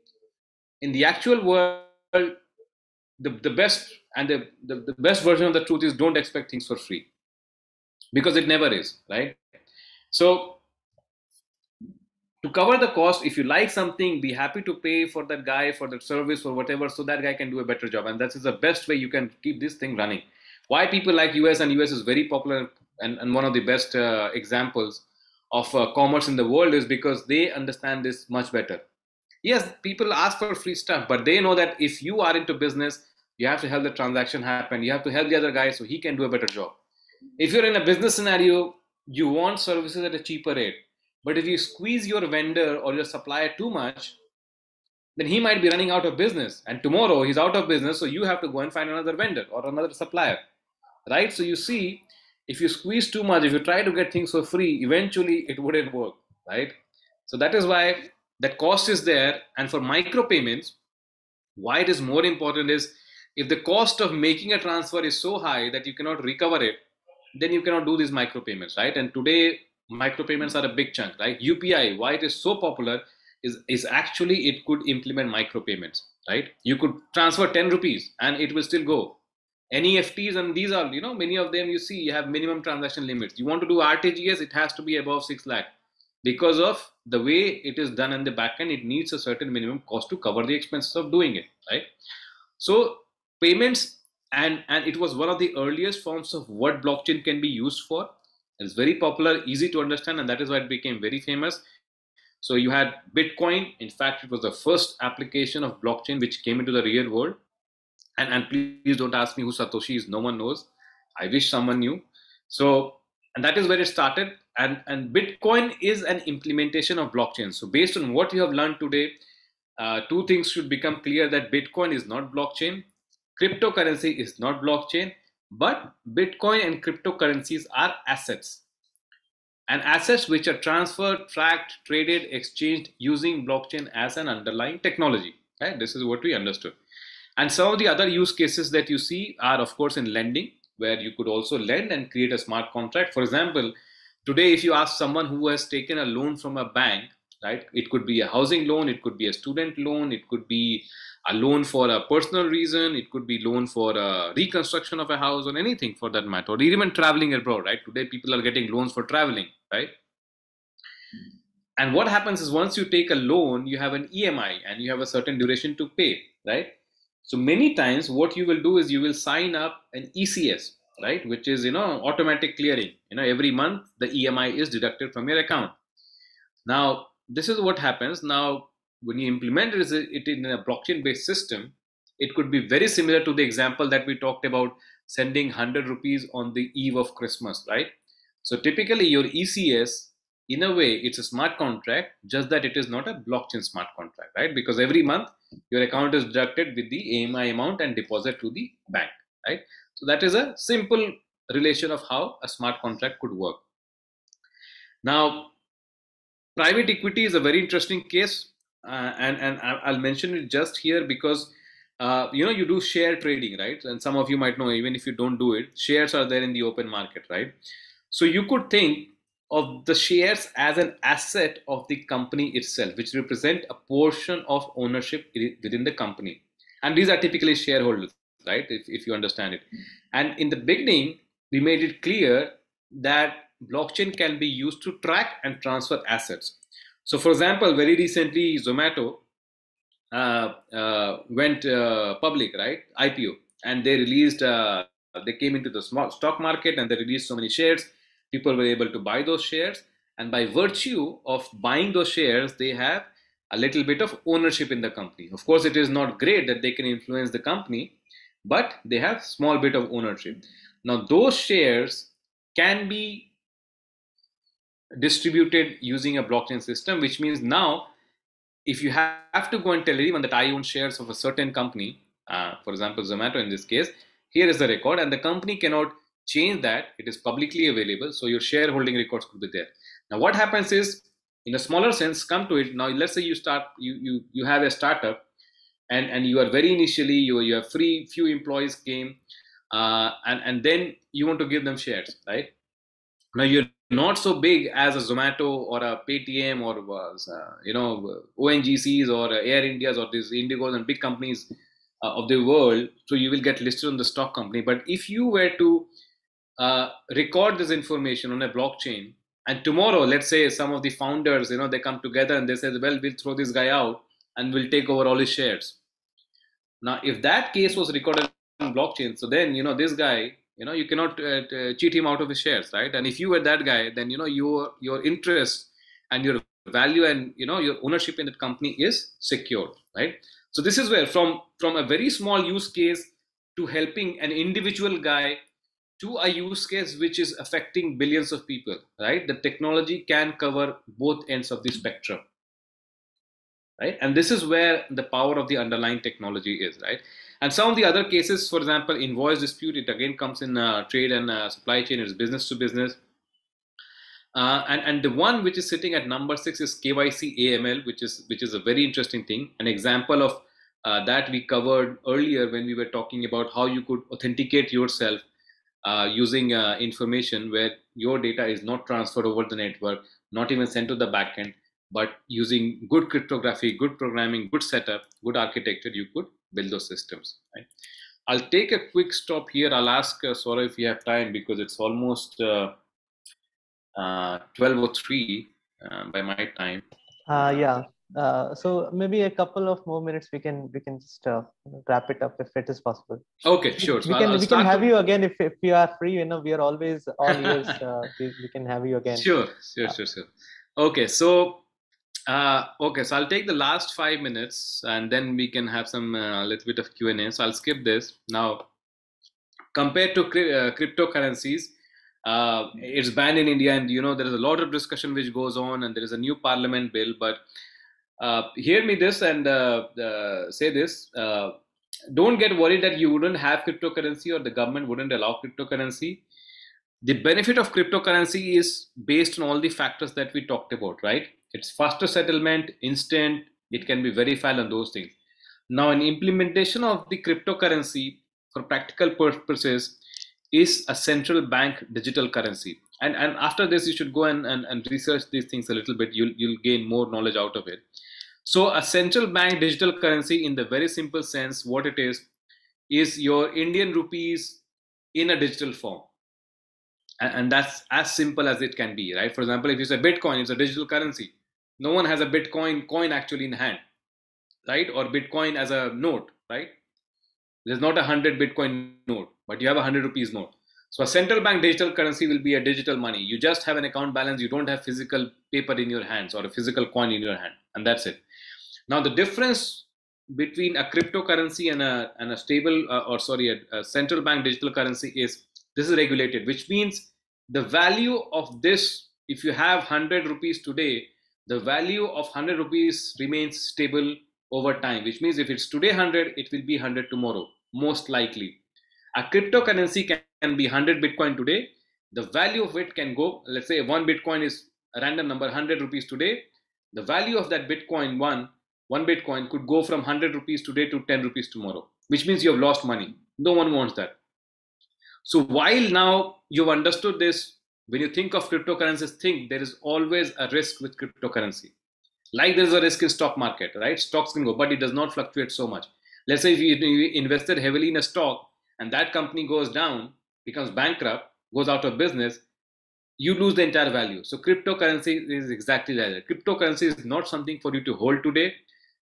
S2: In the actual world the, the best and the, the, the best version of the truth is don't expect things for free because it never is right? So to cover the cost if you like something be happy to pay for that guy for the service or whatever so that guy can do a better job. And that is the best way you can keep this thing running why people like us and us is very popular and, and one of the best uh, examples of uh, commerce in the world is because they understand this much better. Yes people ask for free stuff but they know that if you are into business you have to help the transaction happen. You have to help the other guy so he can do a better job. If you're in a business scenario you want services at a cheaper rate. But if you squeeze your vendor or your supplier too much then he might be running out of business. And tomorrow he's out of business so you have to go and find another vendor or another supplier right? So you see if you squeeze too much if you try to get things for free eventually it wouldn't work. Right? So that is why that cost is there. And for micro payments why it is more important is if the cost of making a transfer is so high that you cannot recover it then you cannot do these micro payments right? And today micro payments are a big chunk. Right? Upi why it is so popular is is actually it could implement micro payments right? You could transfer 10 rupees and it will still go NEFTs and these are you know many of them you see you have minimum transaction limits. You want to do RTGS it has to be above 6 lakh. Because of the way it is done in the backend it needs a certain minimum cost to cover the expenses of doing it right? So payments and and it was one of the earliest forms of what blockchain can be used for. It's very popular easy to understand and that is why it became very famous. So you had bitcoin. In fact it was the first application of blockchain which came into the real world and and please don't ask me who satoshi is. No one knows. I wish someone knew. So and that is where it started. And and bitcoin is an implementation of blockchain. So based on what you have learned today uh, two things should become clear that bitcoin is not blockchain cryptocurrency is not blockchain but bitcoin and cryptocurrencies are assets. And assets which are transferred tracked traded exchanged using blockchain as an underlying technology. This is what we understood and some of the other use cases that you see are of course in lending where you could also lend and create a smart contract. For example today if you ask someone who has taken a loan from a bank right it could be a housing loan it could be a student loan it could be a loan for a personal reason it could be loan for a reconstruction of a house or anything for that matter or even traveling abroad right? Today people are getting loans for traveling right? And what happens is once you take a loan you have an emi and you have a certain duration to pay right so many times what you will do is you will sign up an ecs right? Which is you know automatic clearing. You know every month the emi is deducted from your account. Now this is what happens. Now when you implement it in a blockchain based system it could be very similar to the example that we talked about sending 100 rupees on the eve of christmas right? So typically your ecs in a way it's a smart contract just that it is not a blockchain smart contract right? Because every month your account is deducted with the emi amount and deposit to the bank right So that is a simple relation of how a smart contract could work. Now, private equity is a very interesting case, uh, and and I'll mention it just here because uh, you know you do share trading, right? And some of you might know even if you don't do it, shares are there in the open market, right? So you could think of the shares as an asset of the company itself, which represent a portion of ownership within the company. And these are typically shareholders, right? If, if you understand it. And in the beginning, we made it clear that blockchain can be used to track and transfer assets. So, for example, very recently, Zomato uh, uh, went uh, public, right? IPO, and they released, uh, they came into the stock market and they released so many shares people were able to buy those shares and by virtue of buying those shares they have a little bit of ownership in the company. Of course it is not great that they can influence the company but they have small bit of ownership. Now those shares can be distributed using a blockchain system which means now if you have to go and tell anyone that i own shares of a certain company uh, for example zomato in this case here is the record and the company cannot change that it is publicly available so your shareholding records could be there. Now what happens is in a smaller sense come to it. Now let's say you start you you, you have a startup and and you are very initially you, you have free few employees came uh, and and then you want to give them shares right? Now you're not so big as a zomato or a paytm or uh, you know ongcs or air indias or these indigos and big companies uh, of the world so you will get listed on the stock company. But if you were to uh, record this information on a blockchain. And tomorrow let's say some of the founders you know they come together and they say well we'll throw this guy out and we'll take over all his shares. Now if that case was recorded on blockchain so then you know this guy you know you cannot uh, uh, cheat him out of his shares right? And if you were that guy then you know your your interest and your value and you know your ownership in that company is secured right? So this is where from from a very small use case to helping an individual guy to a use case which is affecting billions of people, right? The technology can cover both ends of the spectrum, right? And this is where the power of the underlying technology is, right? And some of the other cases, for example, invoice dispute, it again comes in uh, trade and uh, supply chain, it's business to business. Uh, and, and the one which is sitting at number six is KYC AML, which is which is a very interesting thing. An example of uh, that we covered earlier when we were talking about how you could authenticate yourself uh, using uh, information where your data is not transferred over the network, not even sent to the backend, but using good cryptography, good programming, good setup, good architecture, you could build those systems. Right? I'll take a quick stop here. I'll ask uh, Sora if you have time because it's almost uh, uh, 12.03 uh, by my time.
S1: Uh, yeah, uh, so maybe a couple of more minutes we can we can just uh, wrap it up if it is possible.
S2: Okay sure.
S1: so we can I'll we can have to... you again if, if you are free you know we are always all ears uh, we, we, can have you again.
S2: Sure sure sure sure. Okay so uh, okay so i'll take the last five minutes and then we can have some uh, little bit of q&a so i'll skip this. Now compared to uh, cryptocurrencies uh, it's banned in india and you know there is a lot of discussion which goes on and there is a new parliament bill but hear me this and uh, uh, say this. Uh, don't get worried that you wouldn't have cryptocurrency or the government wouldn't allow cryptocurrency. The benefit of cryptocurrency is based on all the factors that we talked about, right? It's faster settlement, instant, it can be verified on those things. Now, an implementation of the cryptocurrency for practical purposes is a central bank digital currency. And, and after this, you should go and, and, and research these things a little bit. You'll, you'll gain more knowledge out of it. So a central bank digital currency in the very simple sense, what it is, is your Indian rupees in a digital form. And, and that's as simple as it can be, right? For example, if you say Bitcoin, it's a digital currency. No one has a Bitcoin coin actually in hand, right? Or Bitcoin as a note, right? There's not a hundred Bitcoin note, but you have a hundred rupees note. So a central bank digital currency will be a digital money. You just have an account balance. You don't have physical paper in your hands or a physical coin in your hand, and that's it. Now the difference between a cryptocurrency and a and a stable uh, or sorry a, a central bank digital currency is this is regulated, which means the value of this if you have 100 rupees today the value of 100 rupees remains stable over time which means if it's today 100 it will be 100 tomorrow most likely A cryptocurrency can, can be 100 Bitcoin today. The value of it can go, let's say one Bitcoin is a random number, 100 rupees today. The value of that Bitcoin, one, one Bitcoin could go from 100 rupees today to 10 rupees tomorrow, which means you have lost money. No one wants that. So while now you've understood this, when you think of cryptocurrencies, think there is always a risk with cryptocurrency. Like there's a risk in stock market, right? Stocks can go, but it does not fluctuate so much. Let's say if you invested heavily in a stock and that company goes down, becomes bankrupt, goes out of business, you lose the entire value. So cryptocurrency is exactly like that. Cryptocurrency is not something for you to hold today.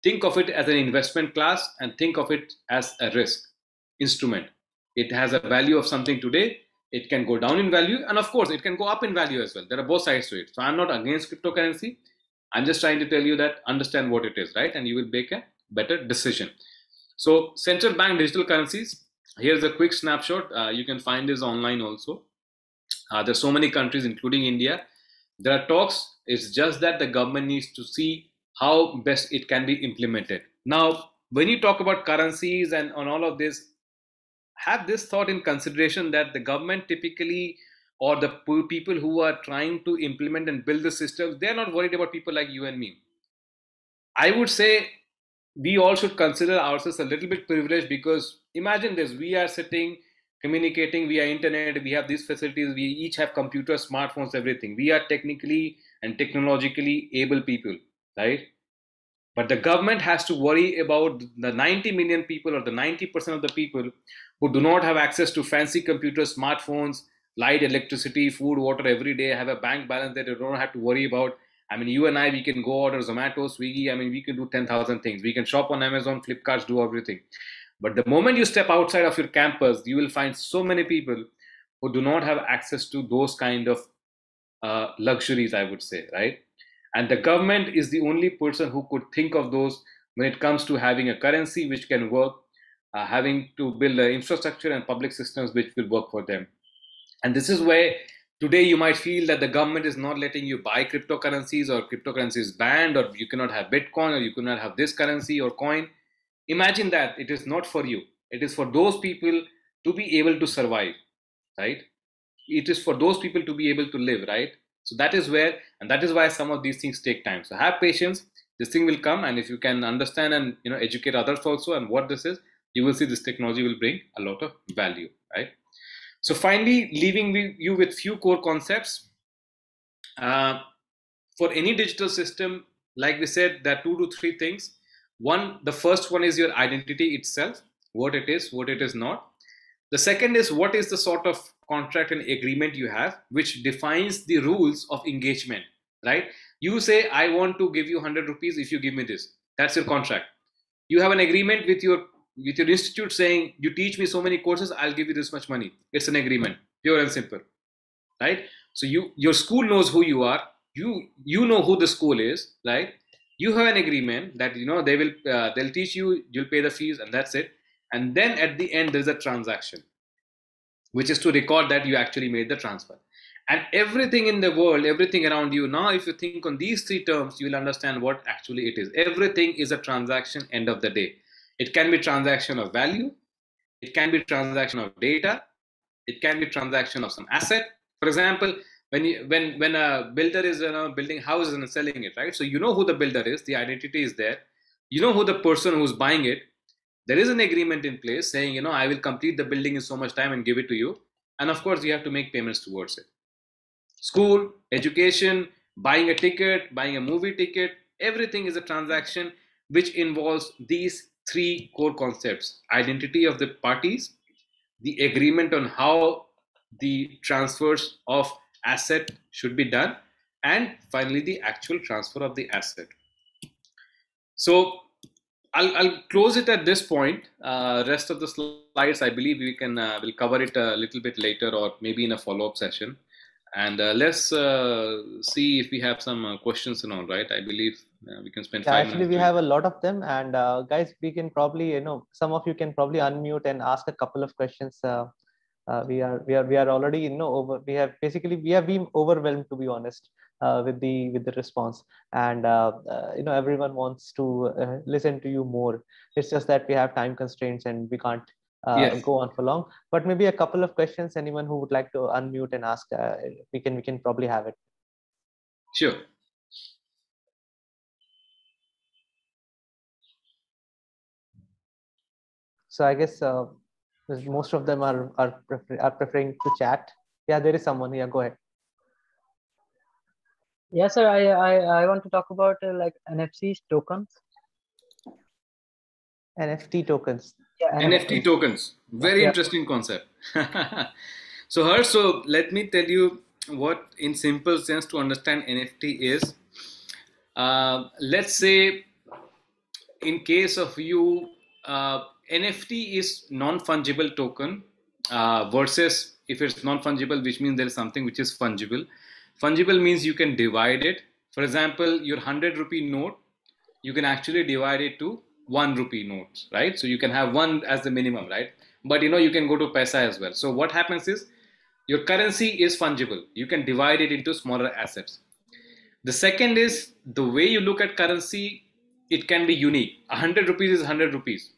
S2: Think of it as an investment class and think of it as a risk instrument. It has a value of something today. It can go down in value, and of course, it can go up in value as well. There are both sides to it. So I'm not against cryptocurrency. I'm just trying to tell you that understand what it is, right? And you will make a better decision. So central bank digital currencies. Here's a quick snapshot. Uh, you can find this online also. Uh, there's so many countries, including India. There are talks. It's just that the government needs to see how best it can be implemented. Now, when you talk about currencies and on all of this, have this thought in consideration that the government typically or the people who are trying to implement and build the systems, they're not worried about people like you and me. I would say we all should consider ourselves a little bit privileged because imagine this we are sitting communicating via internet we have these facilities we each have computers smartphones everything we are technically and technologically able people right but the government has to worry about the 90 million people or the 90% of the people who do not have access to fancy computers smartphones light electricity food water every day have a bank balance that they don't have to worry about I mean, you and I, we can go order Zomato, Swiggy. I mean, we can do 10,000 things. We can shop on Amazon, Flipkart, do everything. But the moment you step outside of your campus, you will find so many people who do not have access to those kind of uh, luxuries, I would say, right? And the government is the only person who could think of those when it comes to having a currency which can work, uh, having to build the infrastructure and public systems which will work for them. And this is where today you might feel that the government is not letting you buy cryptocurrencies or cryptocurrencies banned or you cannot have bitcoin or you cannot have this currency or coin imagine that it is not for you. It is for those people to be able to survive right? It is for those people to be able to live right? So that is where and that is why some of these things take time. So have patience. This thing will come and if you can understand and you know educate others also and what this is you will see this technology will bring a lot of value right? So finally, leaving you with few core concepts. Uh, for any digital system, like we said, there are two to three things. One, the first one is your identity itself, what it is, what it is not. The second is what is the sort of contract and agreement you have, which defines the rules of engagement, right? You say, I want to give you 100 rupees if you give me this. That's your contract. You have an agreement with your with your institute saying you teach me so many courses i'll give you this much money it's an agreement pure and simple right so you your school knows who you are you you know who the school is right you have an agreement that you know they will uh, they'll teach you you'll pay the fees and that's it and then at the end there's a transaction which is to record that you actually made the transfer and everything in the world everything around you now if you think on these three terms you will understand what actually it is everything is a transaction end of the day it can be transaction of value. It can be transaction of data. It can be transaction of some asset. For example, when you, when when a builder is you know, building houses and selling it, right? So you know who the builder is. The identity is there. You know who the person who's buying it. There is an agreement in place saying, you know, I will complete the building in so much time and give it to you. And of course, you have to make payments towards it. School, education, buying a ticket, buying a movie ticket, everything is a transaction which involves these three core concepts identity of the parties, the agreement on how the transfers of asset should be done, and finally the actual transfer of the asset. So I'll, I'll close it at this point. Uh, rest of the slides, I believe we can uh, will cover it a little bit later or maybe in a follow-up session. And uh, let's uh, see if we have some uh, questions and all. Right, I believe uh, we can spend.
S1: Yeah, actually, we have a lot of them, and uh, guys, we can probably, you know, some of you can probably unmute and ask a couple of questions. Uh, we are, we are, we are already, you know, over. We have basically, we have been overwhelmed, to be honest, with the with the response, and you know, everyone wants to listen to you more. It's just that we have time constraints, and we can't uh, yes. go on for long. But maybe a couple of questions. Anyone who would like to unmute and ask, uh, we can we can probably have it.
S2: Sure.
S1: So I guess uh, most of them are are, prefer are preferring to chat. Yeah, there is someone here. Go ahead.
S3: Yes, sir. I I, I want to talk about uh, like NFTs tokens.
S1: NFT tokens.
S2: Yeah, NFT, tokens. Very yeah. interesting concept. so, her. So let me tell you what, in simple sense, to understand NFT is. Uh, let's say, in case of you, uh, NFT is non-fungible token uh, versus if it's non-fungible, which means there is something which is fungible. Fungible means you can divide it. For example, your 100 rupee note, you can actually divide it to one rupee notes, right? So you can have one as the minimum, right? But you know, you can go to Paisa as well. So what happens is your currency is fungible. You can divide it into smaller assets. The second is the way you look at currency, it can be unique. 100 rupees is 100 rupees,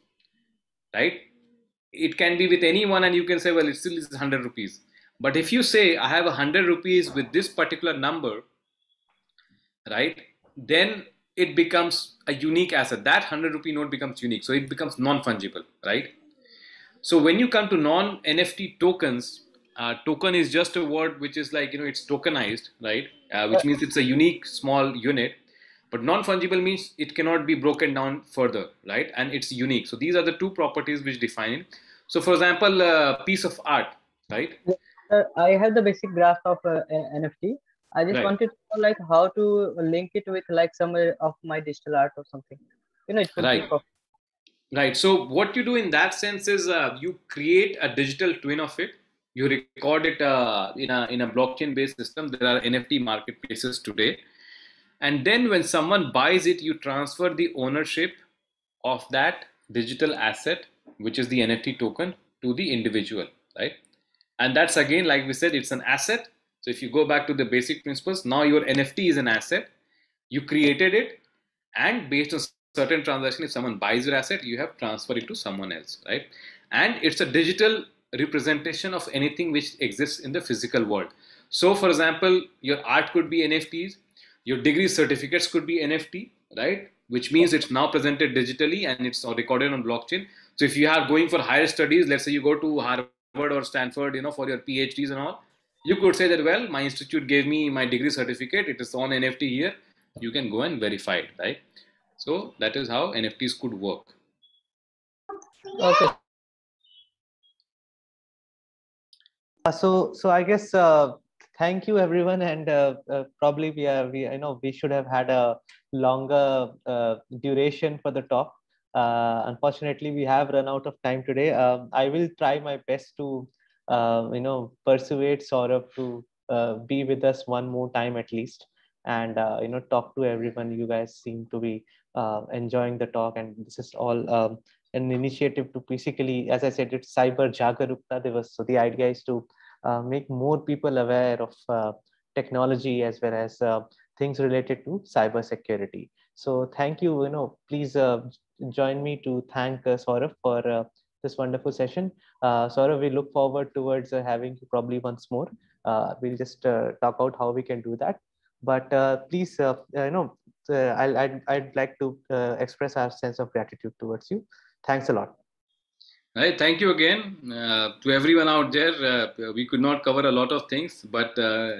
S2: right? It can be with anyone and you can say, well, it still is 100 rupees. But if you say, I have 100 rupees with this particular number, right, then it becomes a unique asset. That 100 rupee note becomes unique. So it becomes non fungible, right? So when you come to non NFT tokens, uh, token is just a word which is like, you know, it's tokenized, right? Uh, which means it's a unique small unit. But non fungible means it cannot be broken down further, right? And it's unique. So these are the two properties which define it. So, for example, a piece of art, right?
S3: Uh, I have the basic grasp of uh, NFT I just right. wanted to know like how to link it with like some of my digital art or something. You know, it could
S2: right. Right. So what you do in that sense is uh, you create a digital twin of it. You record it uh, in a in a blockchain based system. There are NFT marketplaces today, and then when someone buys it, you transfer the ownership of that digital asset, which is the NFT token, to the individual. Right. And that's again, like we said, it's an asset so if you go back to the basic principles, now your NFT is an asset. You created it, and based on certain transaction, if someone buys your asset, you have transferred it to someone else, right? And it's a digital representation of anything which exists in the physical world. So, for example, your art could be NFTs, your degree certificates could be NFT, right? Which means it's now presented digitally and it's recorded on blockchain. So, if you are going for higher studies, let's say you go to Harvard or Stanford, you know, for your PhDs and all, you could say that well my institute gave me my degree certificate. It is on nft here. You can go and verify it right? So that is how nfts could work.
S3: Okay.
S1: Uh, so so i guess uh, thank you everyone and uh, uh, probably we are we i know we should have had a longer uh, duration for the talk. Uh, unfortunately we have run out of time today. Um, i will try my best to uh, you know persuade Saurav to uh, be with us one more time at least and you know talk to everyone. You guys seem to be enjoying the talk and this is all um, an initiative to basically as i said it's Cyber Jagrookta Diwas. So the idea is to make more people aware of uh, technology as well as things related to cyber security so thank you you know please join me to thank uh, for this wonderful session. Uh, we look forward towards uh, having you probably once more. Uh, we'll just uh, talk out how we can do that. But uh, please, uh, you know, I'll, I'd, I'd like to express our sense of gratitude towards you. Thanks a lot.
S2: Right, thank you again to everyone out there. we could not cover a lot of things, but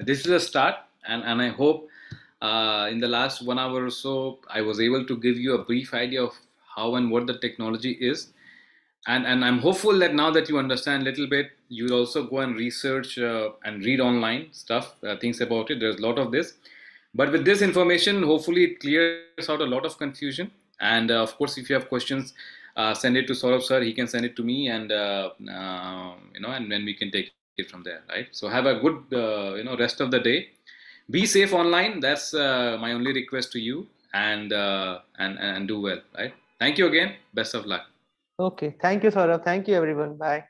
S2: this is a start, and, and I hope in the last one hour or so, I was able to give you a brief idea of how and what the technology is. And and i'm hopeful that now that you understand a little bit you'll also go and research uh, and read online stuff uh, things about it. There's a lot of this. But with this information hopefully it clears out a lot of confusion. And uh, of course if you have questions uh, send it to Saurabh sir he can send it to me and uh, uh, you know and then we can take it from there right so have a good you know rest of the day be safe online that's my only request to you and and and do well right thank you again best of luck
S1: Okay. Thank you, Saurabh. Thank you, everyone. Bye.